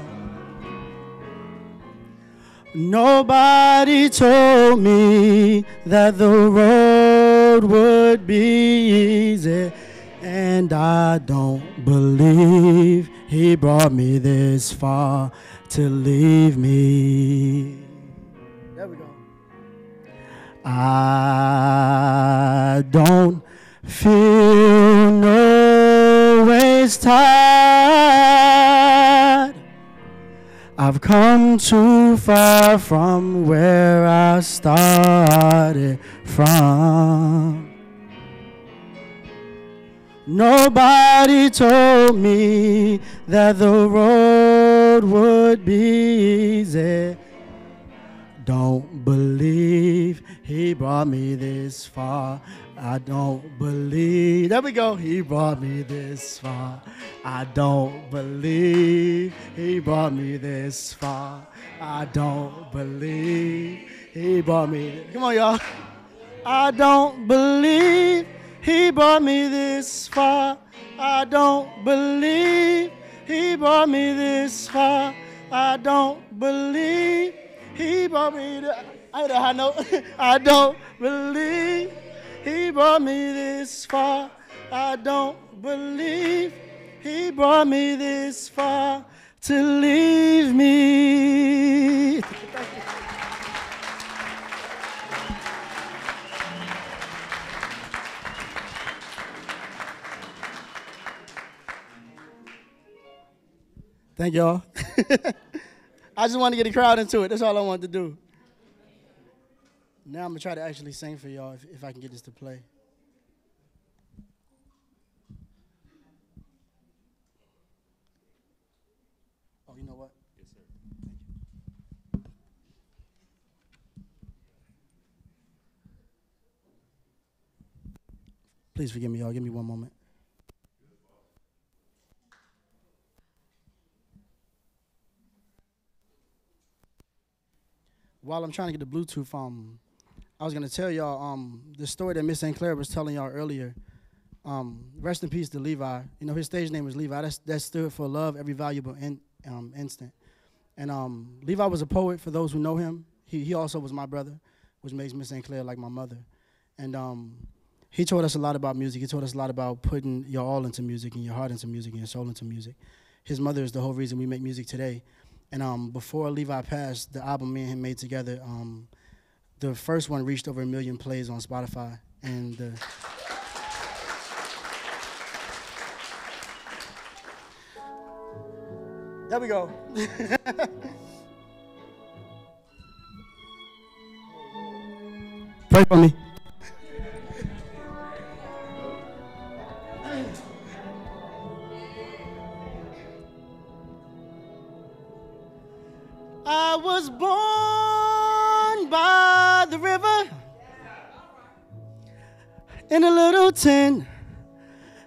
Nobody told me that the road would be easy, and I don't believe he brought me this far to leave me. There we go. I don't feel no waste tired. I've come too far from where I started from. Nobody told me that the road would be easy. Don't believe he brought me this far. I don't believe. There we go. He brought me this far. I don't believe he brought me this far. I don't believe he brought me. Come on, y'all. I don't believe he brought me this far. I don't believe he brought me this far. I don't believe he brought me. The, I hit a high note. I don't believe he brought me this far. I don't believe he brought me this far to leave me. Thank y'all. I just want to get the crowd into it. That's all I wanted to do. Now I'm gonna try to actually sing for y'all if, if I can get this to play. Oh, you know what? Yes, sir. Thank you. Please forgive me, y'all. Give me one moment. While I'm trying to get the Bluetooth um I was gonna tell y'all um the story that Miss St. Clair was telling y'all earlier. Um, rest in peace to Levi. You know his stage name was Levi. That's, that stood for love, every valuable in, um, instant. And um, Levi was a poet. For those who know him, he he also was my brother, which makes Miss St. Clair like my mother. And um, he taught us a lot about music. He taught us a lot about putting your all into music and your heart into music and your soul into music. His mother is the whole reason we make music today. And um, before Levi passed, the album me and him made together, the first one reached over a million plays on Spotify. And uh, there we go. Pray for me. I was born in a little tent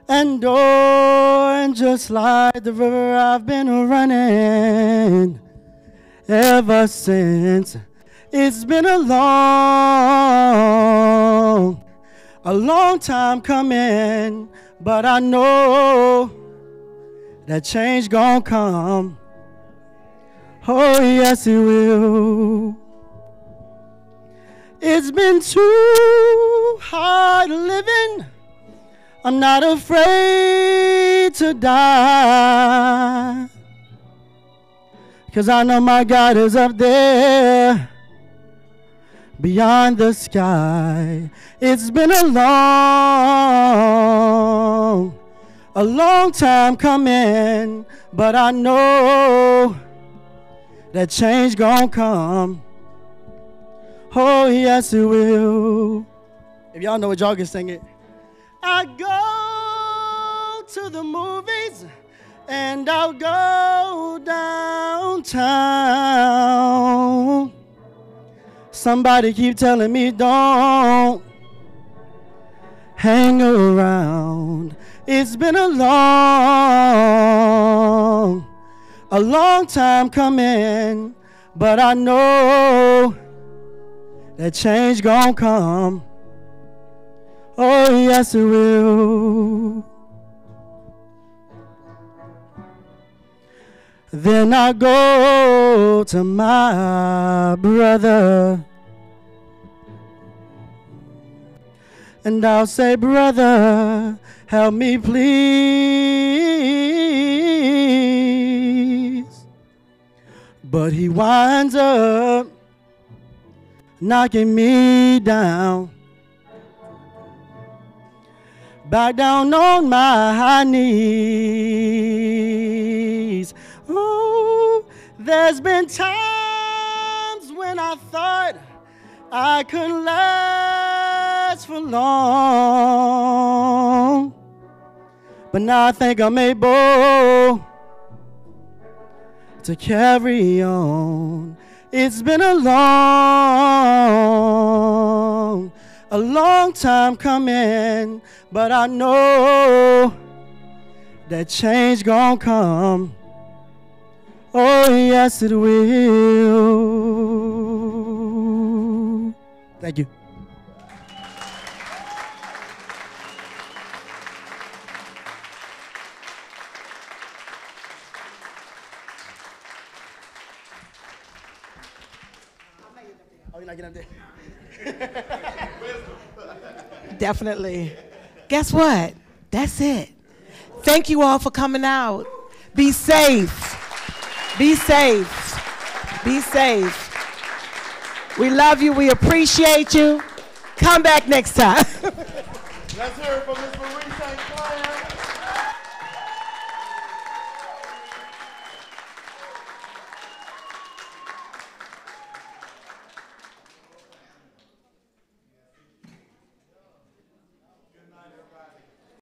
and door, and just like the river, I've been running ever since. It's been a long, a long time coming, but I know that change gonna come. Oh, yes, it will. It's been too hard living. I'm not afraid to die. Cause I know my God is up there beyond the sky. It's been a long, a long time coming, but I know that change gonna come. Oh, yes, it will. If y'all know it, y'all can sing it. I go to the movies and I'll go downtown. Somebody keep telling me don't hang around. It's been a long, a long time coming, but I know that change gonna come. Oh, yes, it will. Then I go to my brother. And I'll say, Brother, help me please. But he winds up knocking me down. Back down on my knees. Ooh, there's been times when I thought I couldn't last for long. But now I think I'm able to carry on. It's been a long, a long time coming, but I know that change gonna come. Oh, yes, it will. Thank you. Definitely. Guess what? That's it. Thank you all for coming out. Be safe. Be safe. Be safe. We love you. We appreciate you. Come back next time. Let's hear it from.